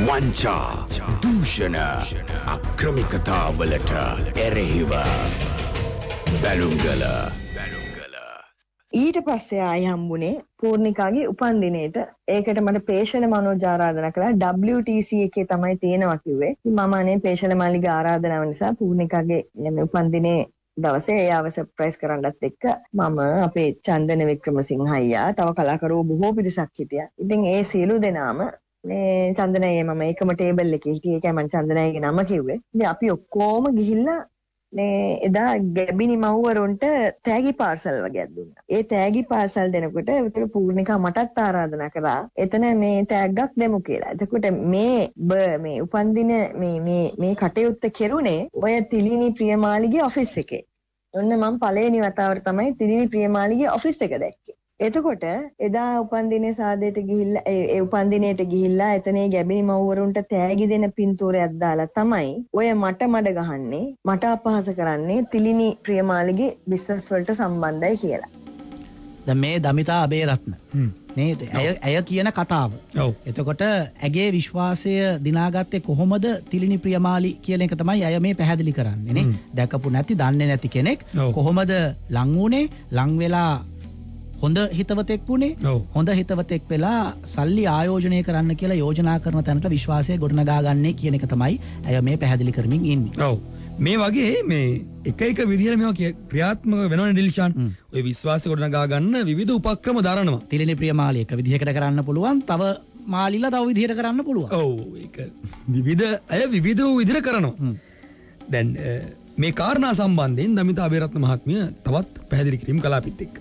වංචා දූෂණ අක්‍රමිකතාවලට එරෙහිව බැලුම්ගල ඊට පස්සේ ආයි හම්බුනේ පූර්ණිකාගේ උපන්දිනේට ඒකට මට පේෂල මනෝජ ආරාධනා කළා WTC එකේ තමයි තියෙනවා කිව්වේ. මම අනේ පේෂල මාලිගේ ආරාධනාව නිසා පූර්ණිකාගේ උපන්දිනේ දවසේ එයාව සර්ප්‍රයිස් කරන්නත් එක්ක මම අපේ චන්දන වික්‍රමසිංහ අයියා තව කලාකරුවෝ බොහෝ පිරිසක් හිටියා. ඉතින් ඒ සියලු දෙනාම මේ චන්දනයේ මම එකම ටේබල් එකේ හිටියේ ඒකයි මම චන්දනයගේ නම කිව්වේ. ඉතින් අපි ඔක්කොම ගිහිල්ලා මේ එදා ගැබිනි මව්වරුන්ට තෑගි පාර්සල් වගේක් දුන්නා. ඒ තෑගි පාර්සල් දෙනකොට උතර පූර්ණිකා මටත් ආරාධනා කරා එතන මේ තෑග්ගක් දෙමු කියලා. එතකොට මේ මේ උපන්දින මේ මේ මේ කටයුත්ත කෙරුණේ ඔය තිලිනි ප්‍රියමාලිගේ ඔෆිස් එකේ. ඔන්න මම පළවෙනි වතාවට තමයි තිලිනි ප්‍රියමාලිගේ ඔෆිස් එක දැක්කේ. එතකොට එදා උපන්දිනේ සාදයට ගිහිල්ලා ඒ උපන්දිනේට ගිහිල්ලා එතනේ ගැබිනි මව්වරුන්ට තෑගි දෙන පින්තූරයක් දාලා තමයි ඔය මට මඩ ගහන්නේ මට අපහාස කරන්නේ තිලිනි ප්‍රියමාලිගේ බිස්නස් වලට සම්බන්ධයි කියලා. දැන් මේ දමිතා අබේරත්න. නේද? ඇය ඇය කියන කතාව. ඔව්. එතකොට ඇගේ විශ්වාසය දිනාගත්තේ කොහොමද තිලිනි ප්‍රියමාලි කියන එක තමයි අය මේ පැහැදිලි කරන්නේ නේ. දැකපු නැති දන්නේ නැති කෙනෙක්. කොහොමද ලං වුණේ? ලං වෙලා හොඳ හිතවතෙක් වුණේ? හොඳ හිතවතෙක් වෙලා සල්ලි ආයෝජනය කරන්න කියලා යෝජනා කරන තැනට විශ්වාසය ගොඩනගා ගන්නේ කියන එක තමයි ඇය මේ පැහැදිලි කරමින් ඉන්නේ. ඔව් මේ වගේ මේ එක එක විදිහට මේවා ක්‍රියාත්මක වෙනවනේ ඩිල්ෂාන්. ඔය විශ්වාසය ගොඩනගා ගන්න විවිධ උපක්‍රම දරනවා තිලිනි ප්‍රියමාලි එක විදිහකට කරන්න පුළුවන්. තව මාලිලා තව විදිහට කරන්න පුළුවන්. ඔව් ඒක විවිධ අය විවිධ විදිහට කරනවා. දැන් මේ කාරණා සම්බන්ධයෙන් දමිතා අබේරත්න මහත්මිය තවත් පැහැදිලි කිරීම කළා අපිත් එක්ක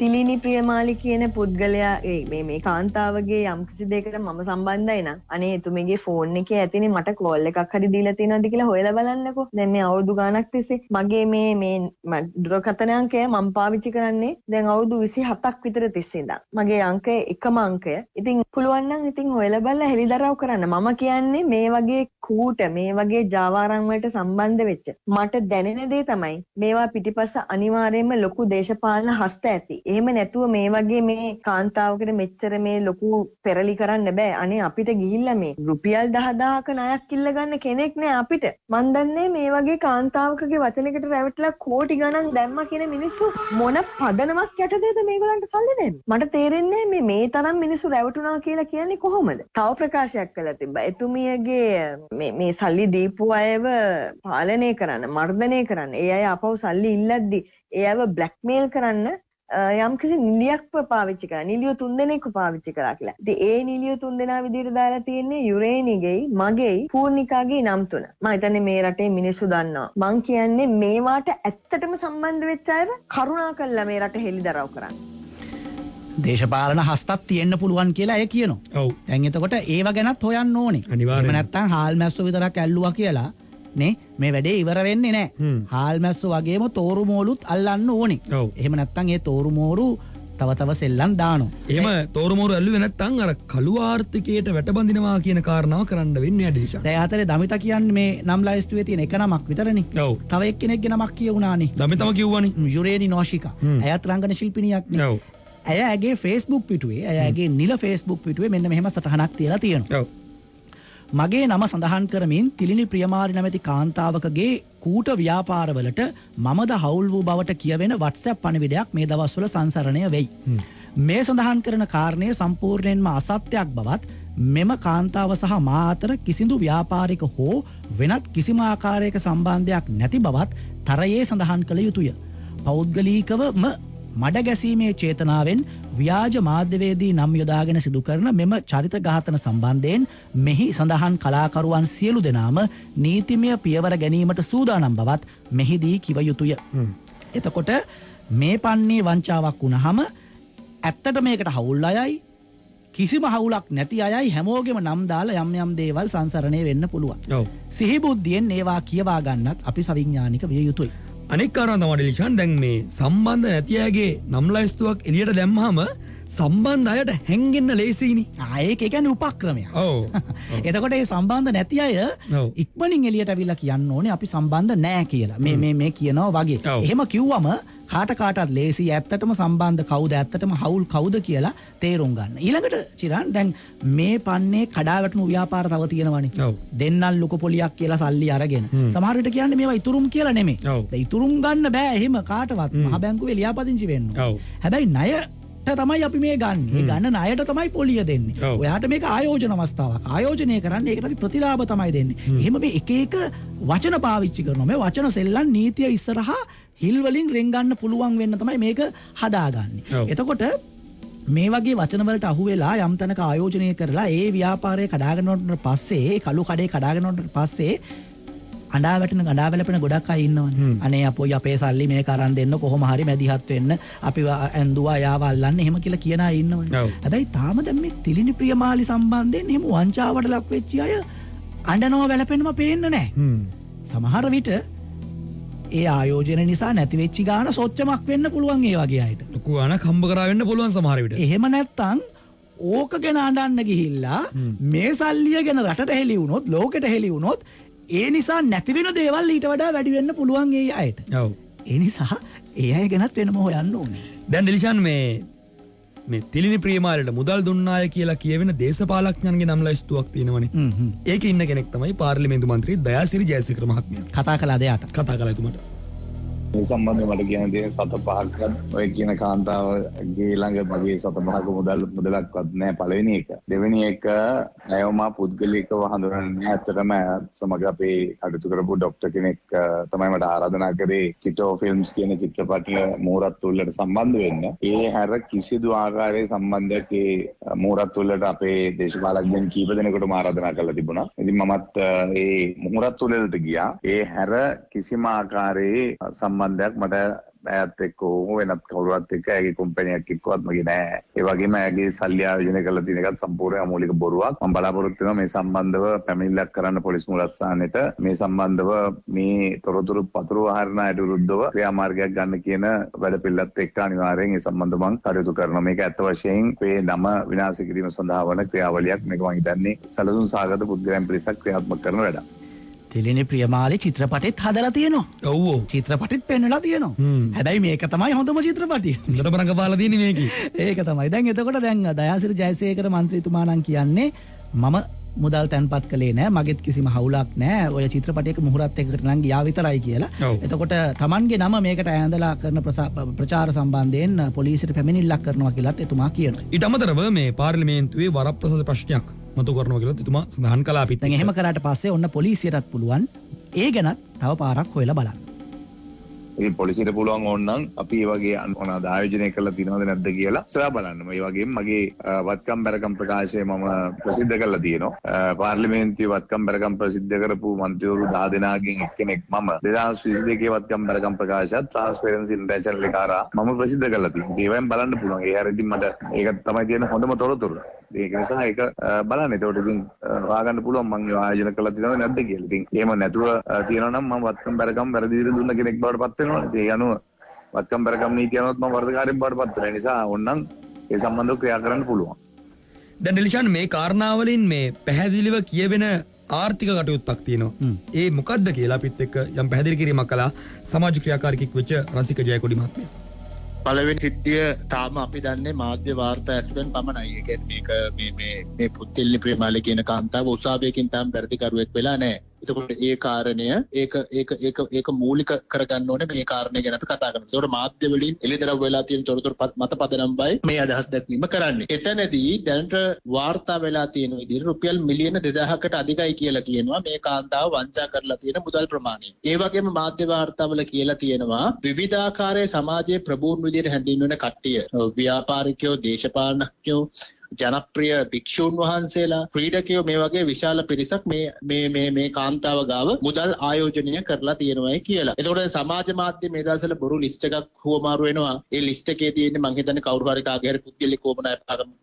තිලිනි ප්‍රියමාලි කියන පුද්ගලයා ඒ මේ මේ කාන්තාවගේ යම් කිසි දෙයකට මම සම්බන්ධයි නම් අනේ එතුමියගේ ෆෝන් එකේ ඇතිනේ මට කෝල් එකක් හරි දීලා තියෙනවද කියලා හොයලා බලන්නකෝ. දැන් මේ අවුරුදු ගාණක් තිස්සේ මගේ මේ මේ ම- දුරකථන අංකය මම පාවිච්චි කරන්නේ දැන් අවුරුදු 27ක් විතර තිස්සේ ඉඳන්. මගේ අංකය එකම අංකය. ඉතින් පුළුවන් නම් ඉතින් හොයලා බලලා හෙලිදරව් කරන්න. මම කියන්නේ මේ වගේ කූට මේ වගේ ජාවාරම් වලට සම්බන්ධ වෙච්ච මට දැනෙන දේ තමයි මේවා පිටිපස්ස අනිවාර්යයෙන්ම ලොකු දේශපාලන හස්ත ඇති. එහෙම නැතුව මේ වගේ මේ කාන්තාවකට මෙච්චර මේ ලොකු පෙරලි කරන්න බෑ. අනේ අපිට ගිහිල්ලා මේ රුපියල් 10000ක ණයක් ඉල්ල ගන්න කෙනෙක් නෑ අපිට. මන් දන්නේ මේ වගේ කාන්තාවකගේ වචනයකට රැවටිලා කෝටි ගණන් දැම්මා කියන මිනිස්සු මොන පදනමක් යටතේද මේගොල්ලන්ට සල්ලි දෙන්නේ? මට තේරෙන්නේ මේ මේ තරම් මිනිස්සු රැවටුණා කියලා කියන්නේ කොහොමද? තව ප්‍රකාශයක් කළා තිබ්බා. එතුමියගේ මේ මේ සල්ලි දීපු අයව පාලනය කරන්න, මර්ධනය කරන්න. ඒ අය අපව සල්ලි ඉල්ලද්දි ඒ අයව බ්ලැක්මේල් කරන්න යම් කිසි නිලියක් පාවිච්චි කරා නිලිය තුන්දෙනෙක්ව පාවිච්චි කරා කියලා. ඉතින් ඒ නිලිය තුන්දෙනා විදිහට දාලා තියෙන්නේ යුරේනිගෙයි මගෙයි පූර්ණිකාගේ නම් තුන. මම හිතන්නේ මේ රටේ මිනිස්සු දන්නවා. මං කියන්නේ මේවාට ඇත්තටම සම්බන්ධ වෙච්ච අයව කරුණා කළා මේ රට හෙළිදරව් කරන්න. දේශපාලන හස්තක් තියෙන්න පුළුවන් කියලා ඇය කියනවා. ඔව් දැන් එතකොට ඒව ගැනත් හොයන්න ඕනේ. එහෙම නැත්නම් හාල් මැස්සෝ විතරක් ඇල්ලුවා කියලා නේ මේ වැඩේ ඉවර වෙන්නේ නැහැ. හාල් මැස්සෝ වගේම තෝරු මෝලුත් අල්ලන්න ඕනේ. එහෙම නැත්නම් ඒ තෝරු මෝරු තව තව සෙල්ලම් දානවා. එහෙම තෝරමෝරු ඇල්ලුවේ නැත්නම් අර කළු ආර්ථිකයට වැටබඳිනවා කියන කාරණාව කරන්න වෙන්නේ අඩිෂා. දැන් අතරේ දමිතා කියන්නේ මේ නම් ලයිස්තුවේ තියෙන එක නමක් විතරනේ. ඔව්. තව එක්කෙනෙක්ගේ නමක් කියවුණානේ. දමිතම කිව්වනේ. යුරේනි නෝෂිකා. ඇයත් රංගන ශිල්පිනියක් නේ. ඔව්. ඇය ඇගේ Facebook පිටුවේ ඇය ඇගේ නිල Facebook පිටුවේ මෙන්න මෙහෙම සටහනක් තියලා තියෙනවා. ඔව්. මගේ නම සඳහන් කරමින් තිලිනි ප්‍රියමාරි නැමැති කාන්තාවකගේ කූට ව්‍යාපාරවලට මමද හවුල් වූ බවට කියවෙන WhatsApp පණිවිඩයක් මේ දවස්වල සංසරණය වෙයි. මේ සඳහන් කරන කාරණය සම්පූර්ණයෙන්ම අසත්‍යයක් බවත් මෙම කාන්තාව සහ මා අතර කිසිදු ව්‍යාපාරික හෝ වෙනත් කිසිම ආකාරයක සම්බන්ධයක් නැති බවත් තරයේ සඳහන් කළ යුතුය. පෞද්ගලීකවම මඩ ගැසීමේ චේතනාවෙන් ව්‍යාජ මාධ්‍යවේදී නම් යොදාගෙන සිදු කරන මෙම චරිත ඝාතන සම්බන්ධයෙන් මෙහි සඳහන් කලාකරුවන් සියලු දෙනාම නීතිමය පියවර ගැනීමට සූදානම් බවත් මෙහිදී කිව යුතුය. එතකොට මේ පන්නේ වංචාවක් වුණහම ඇත්තට මේකට හවුල් අයයි කිසිම හවුලක් නැති අයයි හැමෝගෙම නම් දාලා යම් යම් දේවල් සංසරණය වෙන්න පුළුවන්. ඔව්. සිහිබුද්ධියෙන් ඒවා කියවා ගන්නත් අපි සවිඥානික විය යුතුයි. අනෙක් කාරණා තමයි ඩිලිෂාන් දැන් මේ සම්බන්ධ නැති අයගේ නම් ලයිස්තුවක් එළියට දැම්මහම සම්බන්ධ අයට හැංගෙන්න ලේසියිනේ. ආයක කියන්නේ උපක්‍රමයක්. ඔව්. එතකොට මේ සම්බන්ධ නැති අය. ඉක්මනින් එළියට අවිලා කියන්න ඕනේ අපි සම්බන්ධ නැහැ කියලා. මේ මේ මේ කියනවා වගේ. එහෙම කිව්වම කාට කාටත් ලේසි ඇත්තටම සම්බන්ධ කවුද ඇත්තටම හවුල් කවුද කියලා තේරුම් ගන්න. ඊළඟට චිරන් දැන් මේ පන්නේ කඩා වැටුණු ව්‍යාපාර තව තියෙනවනේ. ඔව්. දෙන්නල් ලොකු පොලියක් කියලා සල්ලි අරගෙන. සමහර විට කියන්නේ මේවා ඉතුරුම් කියලා නෙමෙයි. දැන් ඉතුරුම් ගන්න බෑ එහෙම කාටවත්. මහ බැංකුවේ ලියාපදිංචි වෙන්න. හැබැයි ණයට තමයි අපි මේ ගන්න. හ්ම්. ගන්න ණයට තමයි පොලිය දෙන්නේ. ඔයාට මේක ආයෝජන අවස්ථාවක්. ආයෝජනය කරන්නේ ඒකට අපි ප්‍රතිලාභ තමයි දෙන්නේ. හ්ම්. එහෙම මේ එක එක වචන පාවිච්චි කරනවා. මේ වචන සෙල්ලම් නීතිය ඉස්සරහා හිල් වලින් රෙන් ගන්න පුළුවන් වෙන්න තමයි මේක හදාගන්නේ. එතකොට මේ වගේ වචන වලට අහු වෙලා යම් තැනක ආයෝජනය කරලා ඒ ව්‍යාපාරය කඩාගෙන යනට පස්සේ ඒ කළු කඩේ කඩාගෙන යනට පස්සේ අඬා වැටෙන අඬා වැළපෙන ගොඩක් අය ඉන්නවනේ. අනේ අපෝයි අපේ සල්ලි මේක අරන් දෙන්න කොහොම හරි මැදිහත් වෙන්න අපි ඇඳුවා යාව අල්ලන්න එහෙම කියලා කියන අය ඉන්නවනේ. හැබැයි තාම දැන් මේ තිලිනි ප්‍රියමාලි සම්බන්ධයෙන් එහෙම වංචාවට ලක් වෙච්ච අය අඬනවා වැළපෙනවා පේන්නේ නැහැ. සමහර විට ඒ ආයෝජන නිසා නැති වෙච්ච ගාන සොච්චමක් වෙන්න පුළුවන් ඒ වගේ අයට. ලොකු අනක් හම්බ කරා වෙන්න පුළුවන් සමහර විට. එහෙම නැත්තම් ඕක ගැන අඬන්න ගිහිල්ලා. මේ සල්ලිය ගැන රටට හෙළි වුණොත් ලෝකෙට හෙළි වුණොත් ඒ නිසා නැති වෙන දේවල් ඊට වඩා වැඩි වෙන්න පුළුවන් ඒ අයට. ඔව්. ඒ නිසා ඒ අය ගැනත් වෙනම හොයන්න ඕනේ. දැන් ඩිලිෂන් මේ මේ තිලිනි ප්‍රියමාලට මුදල් දුන්නාය කියලා කියවෙන දේශපාලඥයන්ගේ නම් ලයිස්තුවක් තියෙනවනේ. ඒක ඉන්න කෙනෙක් තමයි පාර්ලිමේන්තු මන්ත්‍රී දයාසිරි ජයසේකර මහත්මයා. කතා කළාද යාට කතා කළා එතුමාට. ඒ සම්බන්ධව මට කියන්න තියෙන සත පහක්වත් ඔය කියන කාන්තාවගේ ළඟ මගේ සත පහක මුදල් මුදලක්වත් නැහැ පළවෙනි එක. දෙවෙනි එක ඇයෝමා පුද්ගලිකව හඳුනන්නේ ඇත්තටම සමග අපේ කටයුතු කරපු ડોක්ටර් කෙනෙක් අ, තමයි මට ආරාධනා කරේ කිටෝ ෆිල්ම්ස් කියන චිත්‍රපටය මෝරත් උල්ලට සම්බන්ධ වෙන්න. ඒ හැර කිසිදු ආකාරයේ සම්බන්ධයක් ඒ මෝරත් උල්ලට අපේ දේශපාලඥයන් කීප දෙනෙකුටම ආරාධනා කරලා තිබුණා. ඉතින් මමත් අ, ඒ මුහුරත් උල්ලට ගියා. ඒ හැර කිසිම ආකාරයේ සම්බන්ධයක් මට ඇයත් එක්ක හෝ වෙනත් කවුරුවත් එක්ක ඇගේ කොම්පැනියක් එක්කවත් මගේ නෑ. ඒ වගේම ඇගේ සල්ලි ආයෝජනය කරලා තියෙන එකත් සම්පූර්ණ අමූලික බොරුවක්. මම බලාපොරොත්තු වෙනවා මේ සම්බන්ධව පැමිණිල්ලක් කරන්න පොලිස් මුලස්ථානෙට මේ සම්බන්ධව මේ තොරතුරු පතුරු හරින අයට විරුද්ධව ක්‍රියාමාර්ගයක් ගන්න කියන වැඩපිළිවෙලත් එක්ක අනිවාර්යෙන් ඒ සම්බන්ධව මම කටයුතු කරනවා. මේක ඇත්ත වශයෙන් මේ නම විනාශ කිරීම සඳහා වන ක්‍රියාවලියක් මේක මම හිතන්නේ සැලසුම් සාගත පුද්ගලයන් පිරිසක් ක්‍රියාත්මක කරන වැඩක්. තිලිනි ප්‍රියමාලි චිත්‍රපටෙත් හදලා තියෙනවා. ඔව් ඔව්. චිත්‍රපටෙත් පෙන්වලා තියෙනවා. හැබැයි මේක තමයි හොඳම චිත්‍රපටිය. හොඳට බරංගපාලා තියෙන්නේ මේකේ. ඒක තමයි. දැන් එතකොට දැන් දයාසිරි ජයසේකර මන්ත්‍රීතුමා නම් කියන්නේ මම මුදල් තැන්පත් කළේ නෑ මගෙත් කිසිම හවුලක් නෑ ඔය චිත්‍රපටයක මුහුරත් එකකට නම් ගියා විතරයි කියලා. එතකොට Tamanගේ නම මේකට ඈඳලා කරන ප්‍රචාර සම්බන්ධයෙන් පොලිසියට පැමිණිල්ලක් කරනවා කියලාත් එතුමා කියනවා. ඊට අමතරව මේ පාර්ලිමේන්තුවේ වරප්‍රසාද ප්‍රශ්නයක් මතු කරනවා කියලා එතුමා සඳහන් කළා අපිත්. දැන් එහෙම කරාට පස්සේ ඔන්න පොලිසියටත් පුළුවන් ඒ ගැනත් තව පාරක් හොයලා බලන්න. ඉතින් පොලිසියට පුළුවන් ඕනනම් අපි ඒ වගේ මොනවාද ආයෝජනය කරලා තියෙනවද නැද්ද කියලා සොයා බලන්න. මේ වගේම මගේ වත්කම් බැරකම් ප්‍රකාශය මම ප්‍රසිද්ධ කරලා තියෙනවා. පාර්ලිමේන්තුවේ වත්කම් බැරකම් ප්‍රසිද්ධ කරපු මන්ත්‍රීවරු 10 දෙනාගෙන් එක්කෙනෙක් මම 2022 වත්කම් බැරකම් ප්‍රකාශයත් ට්‍රාන්ස්පරන්සි ඉන්ටර්නැෂනල් එක හරහා මම ප්‍රසිද්ධ කරලා තියෙනවා. ඒවෙන් බලන්න පුළුවන්. ඒ හැර ඉතින් මට ඒක තමයි තියෙන හොඳම තොරතුරු. ඒක නිසා ඒක බලන්න. ඒකට ඉතින් හොයාගන්න පුළුවන් මම ආයෝජන කරලා තියෙනවද නැද්ද කියලා. ඉතින් එහෙම නැතුව තියෙනවා නම් මම වත්කම් බැරකම් වැරදි විදිහට දුන්න කෙනෙක් බවට පත් වෙනවා. ඉතින් ඒ අනුව වත්කම් බැරකම් නීතිය අනුවත් මම වරදකාරයෙක් බවට පත් වෙනවා. ඒ නිසා ඕනනම් ඒ සම්බන්ධව ක්‍රියා කරන්න පුළුවන්. දැන් ඩෙලිෂන් මේ කාරණාවලින් මේ පැහැදිලිව කියවෙන ආර්ථික කටයුත්තක් තියෙනවා. ඒ මොකද්ද කියලා අපිත් එක්ක යම් පැහැදිලි කිරීමක් කළා සමාජ ක්‍රියාකාරිකෙක් වෙච්ච රසික ජයකොඩි මහත්මයා. පළවෙනි සිද්ධිය තාම අපි දන්නේ මාධ්‍ය වාර්තා ඇසුරෙන් පමණයි. ඒ කියන්නේ මේක මේ මේ මේ පුත්තිල්ලි ප්‍රේමාලේ කියන කාන්තාව උසාවියකින් තාම වැඩිකරුවෙක් වෙලා නැහැ. එතකොට ඒ කාරණය ඒක ඒක ඒක ඒක මූලික කරගන්න ඕනේ මේ කාරණය ගැන අපි කතා කරනවා. ඒතකොට මාධ්‍ය වලින් එළිදරව් වෙලා තියෙන තොරතුරු පත්- මත පදනම් බයි මේ අදහස් දැක්වීම කරන්නේ. එතනදී දැනට වාර්තා වෙලා තියෙන විදිහට රුපියල් මිලියන 2000කට අධිකයි කියලා කියනවා මේ කාන්තාව වංචා කරලා තියෙන මුදල් ප්‍රමාණය. ඒ වගේම මාධ්‍ය වාර්තාවල කියලා තියෙනවා විවිධාකාරයේ සමාජයේ ප්‍රබෝධ විදිහට හැඳින්වෙන කට්ටිය ව්‍යාපාරිකයෝ දේශපාලනඥයෝ ජනප්‍රිය භික්ෂූන් වහන්සේලා ක්‍රීඩකයෝ මේ වගේ විශාල පිරිසක් මේ මේ මේ මේ කාන්තාව ගාව මුදල් ආයෝජනය කරලා තියෙනවායි කියලා. එතකොට සමාජ මාධ්‍ය මේ දවස්වල බොරු ලිස්ට් එකක් හුවමාරු වෙනවා. ඒ ලිස්ට් එකේ තියෙන්නේ මං හිතන්නේ කවුරු හරි කාගේ හරි පුද්ගලික කොමන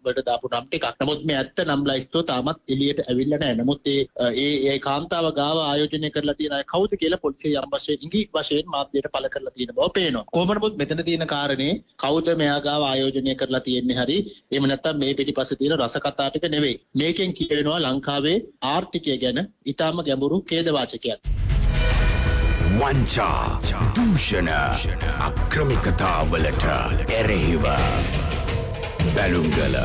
වලට දාපු නම් ටිකක්. නමුත් මේ ඇත්ත නම් ලයිස්ට්ෝ තාමත් එළියට ඇවිල්ලා නැහැ. නමුත් ඒ ඒ ඒ කාන්තාව ගාව ආයෝජනය කරලා තියෙන අය කවුද කියලා පොලිසිය යම් වශයෙන් ඉඟි වශයෙන් මාධ්‍යයට පළ කරලා තියෙන බව පේනවා. කොහොම නමුත් මෙතන තියෙන කාරණේ කවුද මෙයා ගාව ආයෝජනය කරලා තියෙන්නේ හරි එහෙම නැත්නම් මේ පිටිපස්සේ තියෙන රස කතා ටික නෙවෙයි. මේකෙන් කියවෙනවා ලංකාවේ ආර්ථිකය ගැන ඊටාම ගැඹුරු ඛේද වාචකයක්. වංචා දූෂණ අක්‍රමිකතාවලට එරෙහිව බැලුම්ගල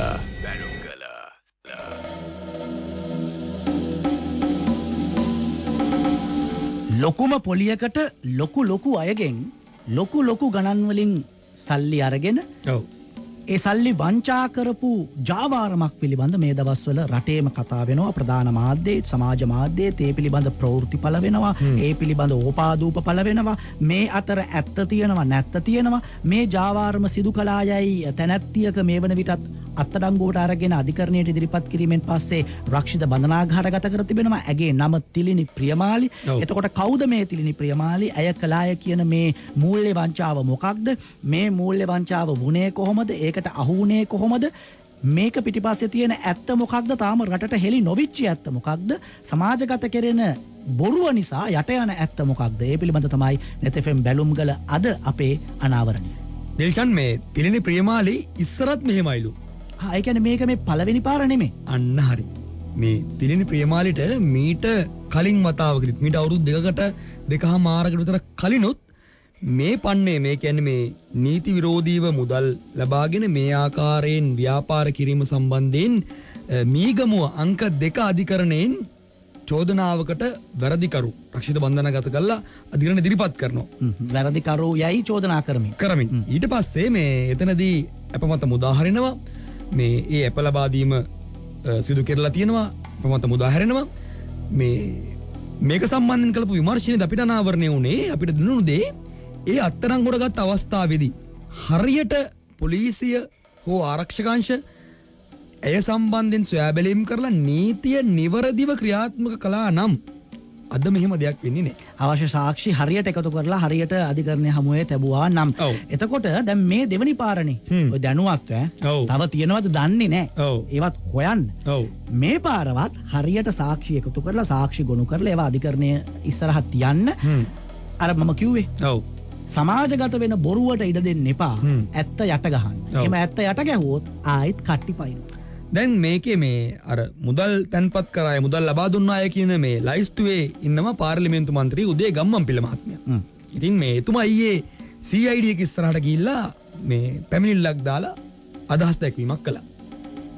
ලොකුම පොලියකට ලොකු ලොකු අයගෙන් ලොකු ලොකු ගණන් වලින් සල්ලි අරගෙන. ඒ සල්ලි වංචා කරපු ජාවාරමක් පිළිබඳ මේ දවස්වල රටේම කතා වෙනවා. ප්‍රධාන මාධ්‍යයේ සමාජ මාධ්‍යයේ ඒ පිළිබඳ ප්‍රවෘත්ති පළ වෙනවා. ඒ පිළිබඳ ඕපාදූප පළ වෙනවා. මේ අතර ඇත්ත තියෙනවා නැත්ත තියෙනවා. මේ ජාවාරම සිදු කළායයි තැනැත්තියක මේ වන විටත් අත්තඩංගුවට අරගෙන අධිකරණයට ඉදිරිපත් කිරීමෙන් පස්සේ රක්ෂිත බඳනාගාරගත කර තිබෙනවා. ඇගේ නම තිලිනි ප්‍රියමාලි. එතකොට කවුද මේ තිලිනි ප්‍රියමාලි? ඇය කලාය කියන මේ මූල්‍ය වංචාව මොකක්ද? මේ මූල්‍ය වංචාව වුණේ කොහොමද ඒකට අහුුණේ කොහොමද? මේක පිටිපස්සේ තියෙන ඇත්ත මොකක්ද? තාම රටට හෙළි නොවිච්චි ඇත්ත මොකක්ද? සමාජගත කෙරෙන බොරුව නිසා යට යන ඇත්ත මොකක්ද? ඒ පිළිබඳ තමයි නැතෆෙම් බැලුම්ගල අද අපේ අනාවරණය. ඩෙලිෂන් මේ පිළිනි ප්‍රියමාලි ඉස්සරත් මෙහෙමයිලු. ඒකැන මේක මේ පලවෙනි පාර නෙමේ අන්න හරි. මේ තිලිනි ප්‍රියමාලිට මීට කලින් වතාවකත් මීට අවුරුදු දෙකකට දෙකහ මාරකට විතර කලිනුත් මේ පන්නේ මේ කියන්නේ මේ නීති විරෝධීව මුදල් ලබාගෙන මේ ආකාරයෙන් ව්‍යාපාර කිරීම සම්බන්ධයෙන් මීගමුව අංක දෙක අධිකරණයෙන් චෝදනාවකට වැරදිකරු රක්ෂිත බන්ධනගත කරලා අධිකරණ ඉදිරිපත් කරනවා. වැරදිකරු යයි චෝදනා කරමින්. කරමින්. ඊට පස්සේ මේ එතනදී අප මත මුදාහරිනවා මේ ඒ ඇප ලබාදීම අ, සිදු කෙරලා තියෙනවා. අප මත මුදාහරෙනවා මේ මේක සම්බන්ධයෙන් කළපු විමර්ශනයේ අපිට අනාවරණය වුණේ අපිට දුන්නු දේ ඒ අත්තරංගොඩ ගත් අවස්ථාවේදී හරියට පොලිසිය හෝ ආරක්ෂකංශ ඇය සම්බන්ධයෙන් සොයා බැලීම් කරලා නීතිය නිවරදිව ක්‍රියාත්මක කළා නම් අද මෙහෙම දෙයක් වෙන්නේ නැහැ. අවශ්‍ය සාක්ෂි හරියට එකතු කරලා හරියට අධිකරණය හමුවේ තැබුවා නම්. එතකොට දැන් මේ දෙවනි පාරණේ. ඔය දැනුවත්. තව තියෙනවද දන්නේ නැහැ. ඒවත් හොයන්න. මේ පාරවත් හරියට සාක්ෂි එකතු කරලා සාක්ෂි ගොනු කරලා ඒවා අධිකරණය ඉස්සරහත් තියන්න. අර මම කිව්වේ ඔව්. සමාජගත වෙන බොරුවට ඉඩ දෙන්න එපා. ඇත්ත යට ගහන්න. එම ඇත්ත යට ගැහුවොත් ආයෙත් කට්ටි පයින් දැන් මේකේ මේ අර මුදල් තැන්පත් කරාය මුදල් ලබා දුන්න අය කියන මේ ලයිස්තුවේ ඉන්නවා පාර්ලිමේන්තු මන්ත්‍රී උදේ ගම්මන්පිල මහත්මයා. ඉතින් මේ එතුමා ඊයේ CID එක ඉස්සරහට ගිහිල්ලා මේ පැමිණිල්ලක් දාලා අදහස් දැක්වීමක් කළා.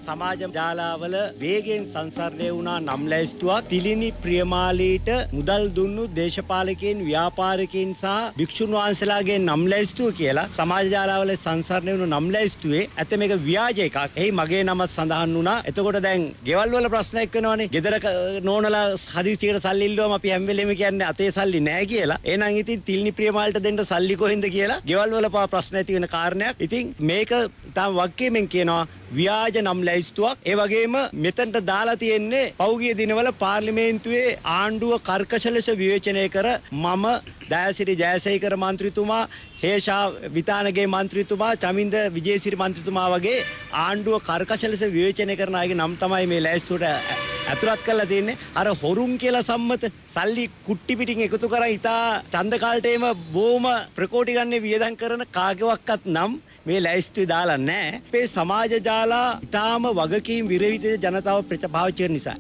සමාජ ජාලාවල වේගෙන් සංසරණය වුණා නම් ලැයිස්තුවක් තිලිනි ප්‍රියමාලීට මුදල් දුන්නු දේශපාලකයන් ව්‍යාපාරිකයන් සහ භික්ෂුන් වහන්සේලාගේ නම් ලැයිස්තුව කියලා සමාජ ජාලාවල සංසරණය වුණු නම් ලැයිස්තුවේ ඇත්ත මේක ව්‍යාජ එකක්. එහි මගේ නමත් සඳහන් වුණා. එතකොට දැන් ගෙවල් වල ප්‍රශ්න එක්කනවනේ. ගෙදර නෝනලා හදිසියට සල්ලි ඉල්ලුවම අපි හැම වෙලෙම කියන්නේ අතේ සල්ලි නැහැ කියලා. එහෙනම් ඉතින් තිලිනි ප්‍රියමාලට දෙන්න සල්ලි කොහෙන්ද කියලා ගෙවල් වල පවා ප්‍රශ්න ඇති වෙන කාරණයක්. ඉතින් මේක තාම වක්කීමෙන් කියනවා ව්‍යාජ නම් ලැයිස්තුවක් ඒ වගේම මෙතනට දාලා තියෙන්නේ පෞගිය දිනවල පාර්ලිමේන්තුවේ ආණ්ඩුව කර්කශ ලෙස විවේචනය කර මම දයසිරි ජයසේකර මන්ත්‍රීතුමා හේෂා විතානගේ මන්ත්‍රීතුමා චමින්ද විජේසිරි මන්ත්‍රීතුමා වගේ ආණ්ඩුව කර්කශ ලෙස විවේචනය කරන අයගේ නම් තමයි මේ ලැයිස්තුවට ඇ- ඇතුළත් කරලා තියෙන්නේ අර හොරුන් කියලා සම්මත සල්ලි කුට්ටි පිටින් එකතු කරන් ඉතා ඡන්ද කාලටේම බොහොම ප්‍රකෝටි ගන්න වියදම් කරන කාගේවත්වත් නම් මේ ලැයිස්තුවේ දාලා නැහැ. මේ සමාජ ජාලා ඉතාම වගකීම් විරහිත ජනතාව ප්‍රච පාවිච්චි කරන නිසා.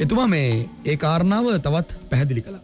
එතුමා මේ ඒ කාරණාව තවත් පැහැදිලි කළා.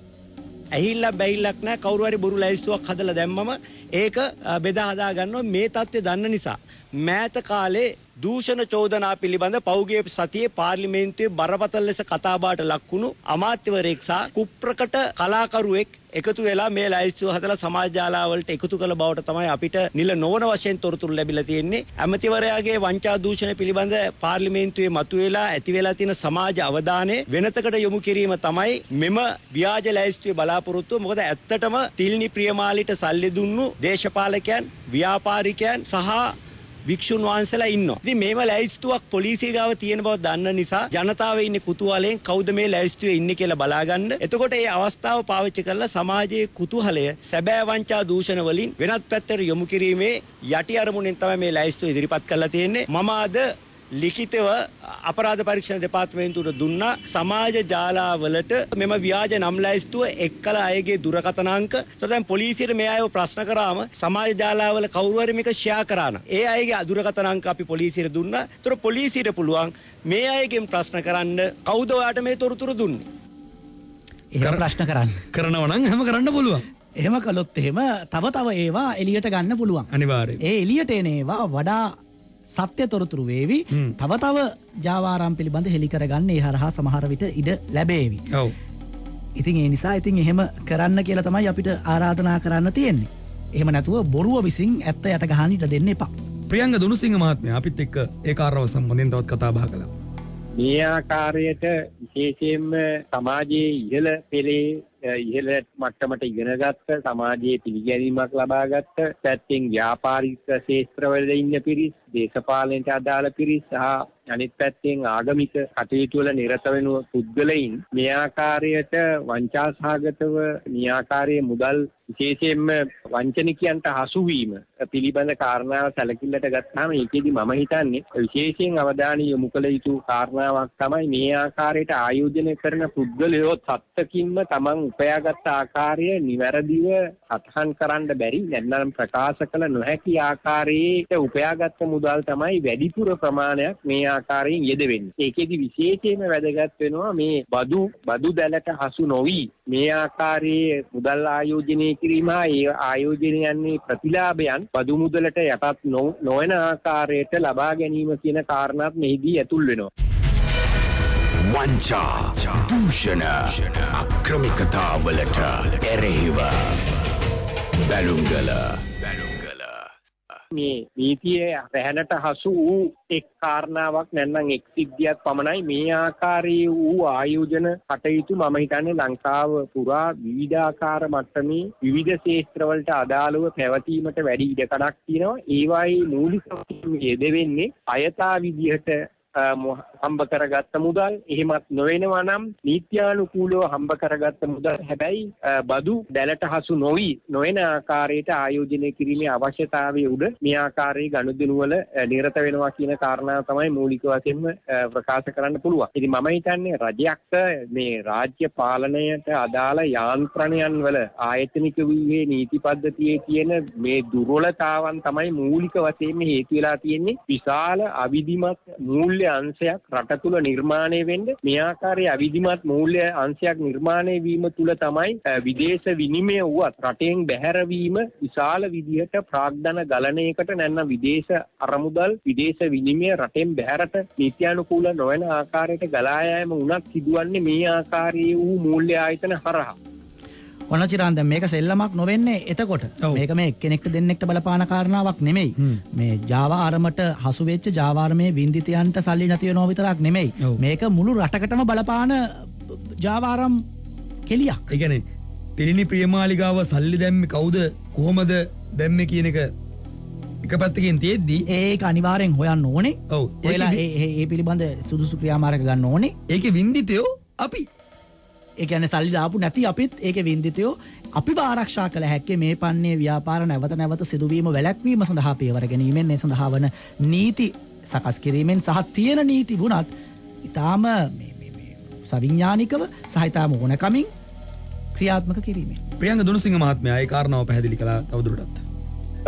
ඇහිල්ලක් බැහිල්ලක් නැහැ කවුරු හරි බොරු ලැයිස්තුවක් හදලා දැම්මම ඒක අ, බෙදා හදා ගන්නවා මේ தත්ත්වය දන්න නිසා. මෑත කාලේ දූෂණ චෝදනා පිළිබඳ පෞගිය සතියේ පාර්ලිමේන්තුවේ බරපතල ලෙස කතාබහට ලක්වුණු අමාත්‍යවරයෙක් සහ කුප්‍රකට කලාකරුවෙක් එකතු වෙලා මේ ලයිස්තුව හදලා සමාජ ජාලාවලට එකතු කළ බවට තමයි අපිට නිල නොවන වශයෙන් තොරතුරු ලැබිලා තියෙන්නේ. ඇමතිවරයාගේ වංචා දූෂණ පිළිබඳ පාර්ලිමේන්තුවේ මතුවලා ඇති වෙලා තියෙන සමාජ අවධානය වෙනතකට යොමු කිරීම තමයි මෙම ව්‍යාජ ලැයිස්තුවේ බලාපොරොත්තුව. මොකද ඇත්තටම තිල්නි ප්‍රියමාලිට සල්ලි දුන්නු දේශපාලකයන්, ව්‍යාපාරිකයන් සහ වික්ෂුන් වහන්සේලා ඉන්නවා. ඉතින් මේව ලැයිස්තුවක් පොලිසිය ගාව තියෙන බව දන්න නිසා ජනතාව ඉන්නේ කුතුහලයෙන් කවුද මේ ලැයිස්තුවේ ඉන්නේ කියලා බලාගන්න. එතකොට මේ අවස්ථාව පාවිච්චි කරලා සමාජයේ කුතුහලය සැබෑ වංචා දූෂණ වලින් වෙනත් පැත්තට යොමු කිරීමේ යටි අරමුණෙන් තමයි මේ ලැයිස්තුව ඉදිරිපත් කරලා තියෙන්නේ. මම අද ලිඛිතව අපරාධ පරීක්ෂණ දෙපාර්තමේන්තුවට දුන්නා සමාජ ජාලාවලට මෙම ව්‍යාජ නම් ලැයිස්තුව එක් කළ අයගේ දුරකථන අංක. දැන් පොලිසියට මේ අයව ප්‍රශ්න කරාම සමාජ ජාලාවල කවුරු හරි මේක ෂෙයා කරා නම් ඒ අයගේ දුරකථන අංක අපි පොලිසියට දුන්නා. ඒතකොට පොලිසියට පුළුවන් මේ අයගෙන් ප්‍රශ්න කරන්න කවුද ඔයාට මේ තොරතුරු දුන්නේ? එහෙම ප්‍රශ්න කරන්න. කරනවා නම් හැම කරන්න පුළුවන්. එහෙම කළොත් එහෙම තව තව ඒවා එළියට ගන්න පුළුවන්. අනිවාර්යයෙන්. ඒ එළියට එන ඒවා වඩා සත්‍ය තොරතුරු වේවි. තව තව ජාවාරම් පිළිබඳ හෙළි කරගන්න ඒ හරහා සමහර විට ඉඩ ලැබේවි. ඔව්. ඉතින් ඒ නිසා ඉතින් එහෙම කරන්න කියලා තමයි අපිට ආරාධනා කරන්න තියෙන්නේ. එහෙම නැතුව බොරුව විසින් ඇත්ත යට ගහන්න ඉඩ දෙන්න එපා. ප්‍රියංග දුනුසිංහ මහත්මයා අපිත් එක්ක ඒ කාරණාව සම්බන්ධයෙන් තවත් කතා බහ කළා. මේ ආකාරයට විශේෂයෙන්ම සමාජයේ ඉහළ පෙළේ ඉහළ මට්ටමට ඉගෙනගත්ත සමාජයේ පිළිගැනීමක් ලබාගත්ත පැත්තෙන් ව්‍යාපාරික ක්ෂේත්‍රවල ඉන්න පිරිස් දේශපාලනයට අදාළ පිරිස් සහ අනිත් පැත්තෙන් ආගමික කටයුතු වල නිරත වෙන පුද්ගලයින් මේ ආකාරයට වංචා සහගතව මේ ආකාරයේ මුදල් විශේෂයෙන්ම වංචනිකයන්ට හසු වීම පිළිබඳ කාරණාව සැලකිල්ලට ගත්තාම ඒකෙදි මම හිතන්නේ විශේෂයෙන් අවධානය යොමු කළ යුතු කාරණාවක් තමයි මේ ආකාරයට ආයෝජනය කරන පුද්ගලයෝ සත්තකින්ම තමන් උපයාගත් ආකාරය නිවැරදිව සටහන් කරන්න බැරි නැත්නම් ප්‍රකාශ කළ නොහැකි ආකාරයේ උපයාගත් මුදල් තමයි වැඩිපුර ප්‍රමාණයක් මේ ආකාරයෙන් යෙදවෙන්නේ. ඒකෙදි විශේෂයෙන්ම වැදගත් වෙනවා මේ බදු බදු දැලට හසු නොවි මේ ආකාරයේ මුදල් ආයෝජනය කිරීම හා ඒ ආයෝජනයන්නේ ප්‍රතිලාභයන් බදු මුදලට යටත් නොවන ආකාරයට ලබා ගැනීම කියන කාරණාත් මෙහිදී ඇතුල් වෙනවා. වංචා දූෂණ අක්‍රමිකතාවලට එරෙහිව බැලුම්ගල බැලුම්ගල මේ නීතිය රැහැනට හසු වූ එක් කාරණාවක් නැත්නම් එක් සිද්ධියක් පමණයි මේ ආකාරයේ වූ ආයෝජන කටයුතු මම හිතන්නේ ලංකාව පුරා විවිධාකාර මට්ටමේ විවිධ ක්ෂේත්‍රවලට අදාළව පැවතීමට වැඩි ඉඩකඩක් තියෙනවා. ඒවායේ මූලික යෙදෙන්නේ අයථා විදිහට හම්බ කරගත්ත මුදල් එහෙමත් නොවෙනවා නම් නීත්‍යානුකූලව හම්බ කරගත්ත මුදල් හැබැයි බදු දැලට හසු නොවි නොවන ආකාරයට ආයෝජනය කිරීමේ අවශ්‍යතාවය උඩ මේ ආකාරයේ ගනුදෙනු වල නිරත වෙනවා කියන කාරණාව තමයි මූලික වශයෙන්ම ප්‍රකාශ කරන්න පුළුවන්. ඉතින් මම හිතන්නේ රජයක් මේ රාජ්‍ය පාලනයට අදාළ යාන්ත්‍රණයන් වල ආයතනික වූයේ නීති පද්ධතියේ තියෙන මේ දුර්වලතාවන් තමයි මූලික වශයෙන්ම හේතු වෙලා තියෙන්නේ. විශාල අවිධිමත් මූල්‍ය අංශයක් රට තුළ නිර්මාණය වෙන්න මේ ආකාරයේ අවිධිමත් මූල්‍ය අංශයක් නිර්මාණය වීම තුළ තමයි විදේශ විනිමය වුවත් රටෙන් බැහැරවීම විශාල විදිහට ප්‍රාග්ධන ගලනයකට නැත්නම් විදේශ අරමුදල් විදේශ විනිමය රටෙන් බැහැරට නීත්‍යානුකූල නොවන ආකාරයට ගලා යෑම උනත් සිදුවන්නේ මේ ආකාරයේ වූ මූල්‍ය ආයතන හරහා. ඔන්න චිරාන් දැන් මේක සෙල්ලමක් නොවෙන්නේ එතකොට. මේක මේ එක්කෙනෙක්ට දෙන්නෙක්ට බලපාන කාරණාවක් නෙමෙයි. මේ Java ආරමට හසු වෙච්ච Java ආරමේ වින්දිතයන්ට සල්ලි නැති වෙනව විතරක් නෙමෙයි. මේක මුළු රටකටම බලපාන Java ආරම් කෙලියක්. ඒ කියන්නේ තිරිණි ප්‍රියමාලිගාව සල්ලි දැම්මේ කවුද? කොහොමද දැම්මේ කියන එක එක පැත්තකින් තියෙද්දි ඒක අනිවාර්යෙන් හොයන්න ඕනේ. ඔව්. ඔයලා ඒ ඒ පිළිබඳ සුදුසු ක්‍රියාමාර්ග ගන්න ඕනේ. ඒකේ වින්දිතයෝ අපි ඒකන සල්ලි දාපු නැති අපිත් ඒක වින්දිතයෝ අපි ආරක්ෂා කළ හැක්කේ මේ පන්නේ ව්‍යාපාර නැවත නැවත සිදුවීම වැළැක්වීම සඳහා පියවර ගැනීමෙන් ඒ සඳහා වන නීති සකස් කිරීමෙන් සහ තියෙන නීති වුණත් ඉතාම සවිඥානිකව සහිතාම ඕනකමින් ක්‍රියාත්මක කිරීමෙන්. ප්‍රියංග දුනුසිංහ මහත්මයා ඒ කාරණාව පැහැදිලි කළා තවදුරටත්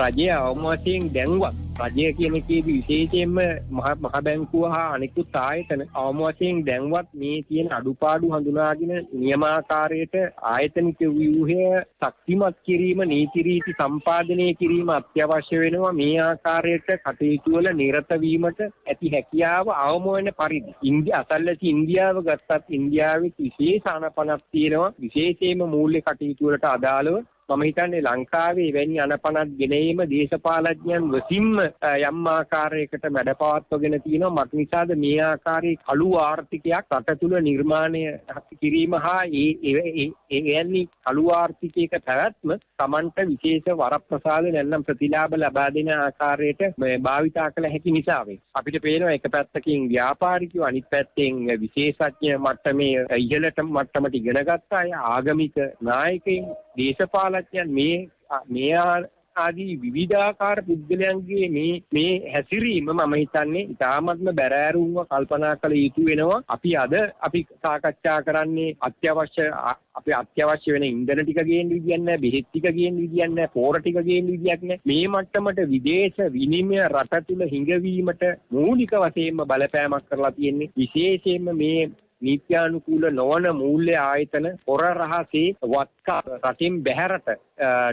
රජය අවම වශයෙන් දැන්වත් රජය කියන එකේදී විශේෂයෙන්ම මහ බැංකුව හා අනිකුත් ආයතන අවම වශයෙන් දැන්වත් මේ තියෙන අඩුපාඩු හඳුනාගෙන නියමාකාරයට ආයතනික ව්‍යුහය ශක්තිමත් කිරීම නීති රීති සම්පාදනය කිරීම අත්‍යවශ්‍ය වෙනවා මේ ආකාරයට කටයුතු වල නිරත වීමට ඇති හැකියාව අවම වෙන පරිදි ඉන්දිය අසල්ලති ඉන්දියාව ගත්තත් ඉන්දියාවේ විශේෂ අනපනක් තියෙනවා විශේෂයෙන්ම මූල්‍ය කටයුතු වලට අදාළව මම හිතන්නේ ලංකාවේ වැනි අනපනත් ගෙනීම දේශපාලඥයන් විසින්ම යම් ආකාරයකට මැඩපවත්වගෙන තියෙනවා මත නිසාද මේ ආකාරයේ කළු ආර්ථිකයක් රට තුළ නිර්මාණය කිරීම හා ඒ එවැනි කළු ආර්ථිකයක පැවැත්ම Tamanට විශේෂ වරප්‍රසාද නැත්නම් ප්‍රතිලාභ ලබා දෙන ආකාරයට භාවිතා කළ හැකි නිසා අපිට පේනවා එක පැත්තකින් ව්‍යාපාරිකයෝ අනිත් පැත්තෙන් විශේෂඥ මට්ටමේ ඉහළට මට්ටමට ඉගෙන ගත්ත අය ආගමික නායකයින් දේශපාලඥයන් මේ මේ ආදී විවිධාකාර පුද්ගලයන්ගේ මේ මේ හැසිරීම මම හිතන්නේ ඉතාමත්ම බැරෑරුම්ව කල්පනා කළ යුතු වෙනවා. අපි අද අපි සාකච්ඡා කරන්නේ අත්‍යවශ්‍ය අපි අත්‍යවශ්‍ය වෙන ඉන්ධන ටික ගේන්න විදියක් නැහැ, බෙහෙත් ටික ගේන්න විදියක් නැහැ, පෝර ටික ගේන්න විදියක් නැහැ. මේ මට්ටමට විදේශ විනිමය රට තුල හිඟවීමට මූලික වශයෙන්ම බලපෑමක් කරලා තියෙන්නේ. විශේෂයෙන්ම මේ නීත්‍යානුකූල නොවන මූල්‍ය ආයතන පොර රහසේ වත්කා රටින් බැහැරට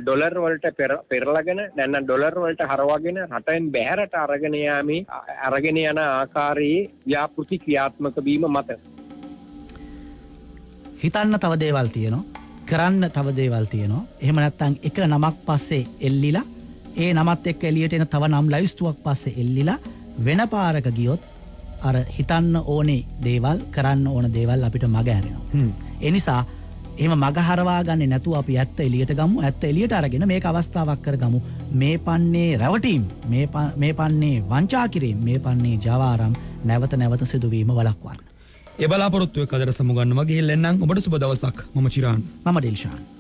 ඩොලර් වලට පෙරලගෙන නැත්නම් ඩොලර් වලට හරවගෙන රටෙන් බැහැරට අරගෙන යාමේ අරගෙන යන ආකාරයේ ව්‍යාපෘති ක්‍රියාත්මක වීම මත. හිතන්න තව දේවල් තියෙනවා. කරන්න තව දේවල් තියෙනවා. එහෙම නැත්නම් එක නමක් පස්සේ එල්ලිලා ඒ නමත් එක්ක එළියට එන තව නම් ලයිස්තුවක් පස්සේ එල්ලිලා වෙන පාරක ගියොත් අර හිතන්න ඕනේ දේවල් කරන්න ඕන දේවල් අපිට මග ඇරෙනවා. එනිසා එහෙම මග හරවා ගන්නේ නැතුව අපි ඇත්ත එළියට ගමු. ඇත්ත එළියට අරගෙන මේක අවස්ථාවක් කරගමු. මේ පන්නේ රැවටීම්, මේ පන්නේ වංචා කිරීම, මේ පන්නේ ජවාරම් නැවත නැවත සිදුවීම වළක්වන්න. ඒ බලාපොරොත්තු එක්ක අදට සමුගන්නවා ගිහින් එන්නම් ඔබට සුබ දවසක්. මම චිරාන්. මම ඩිල්ෂාන්.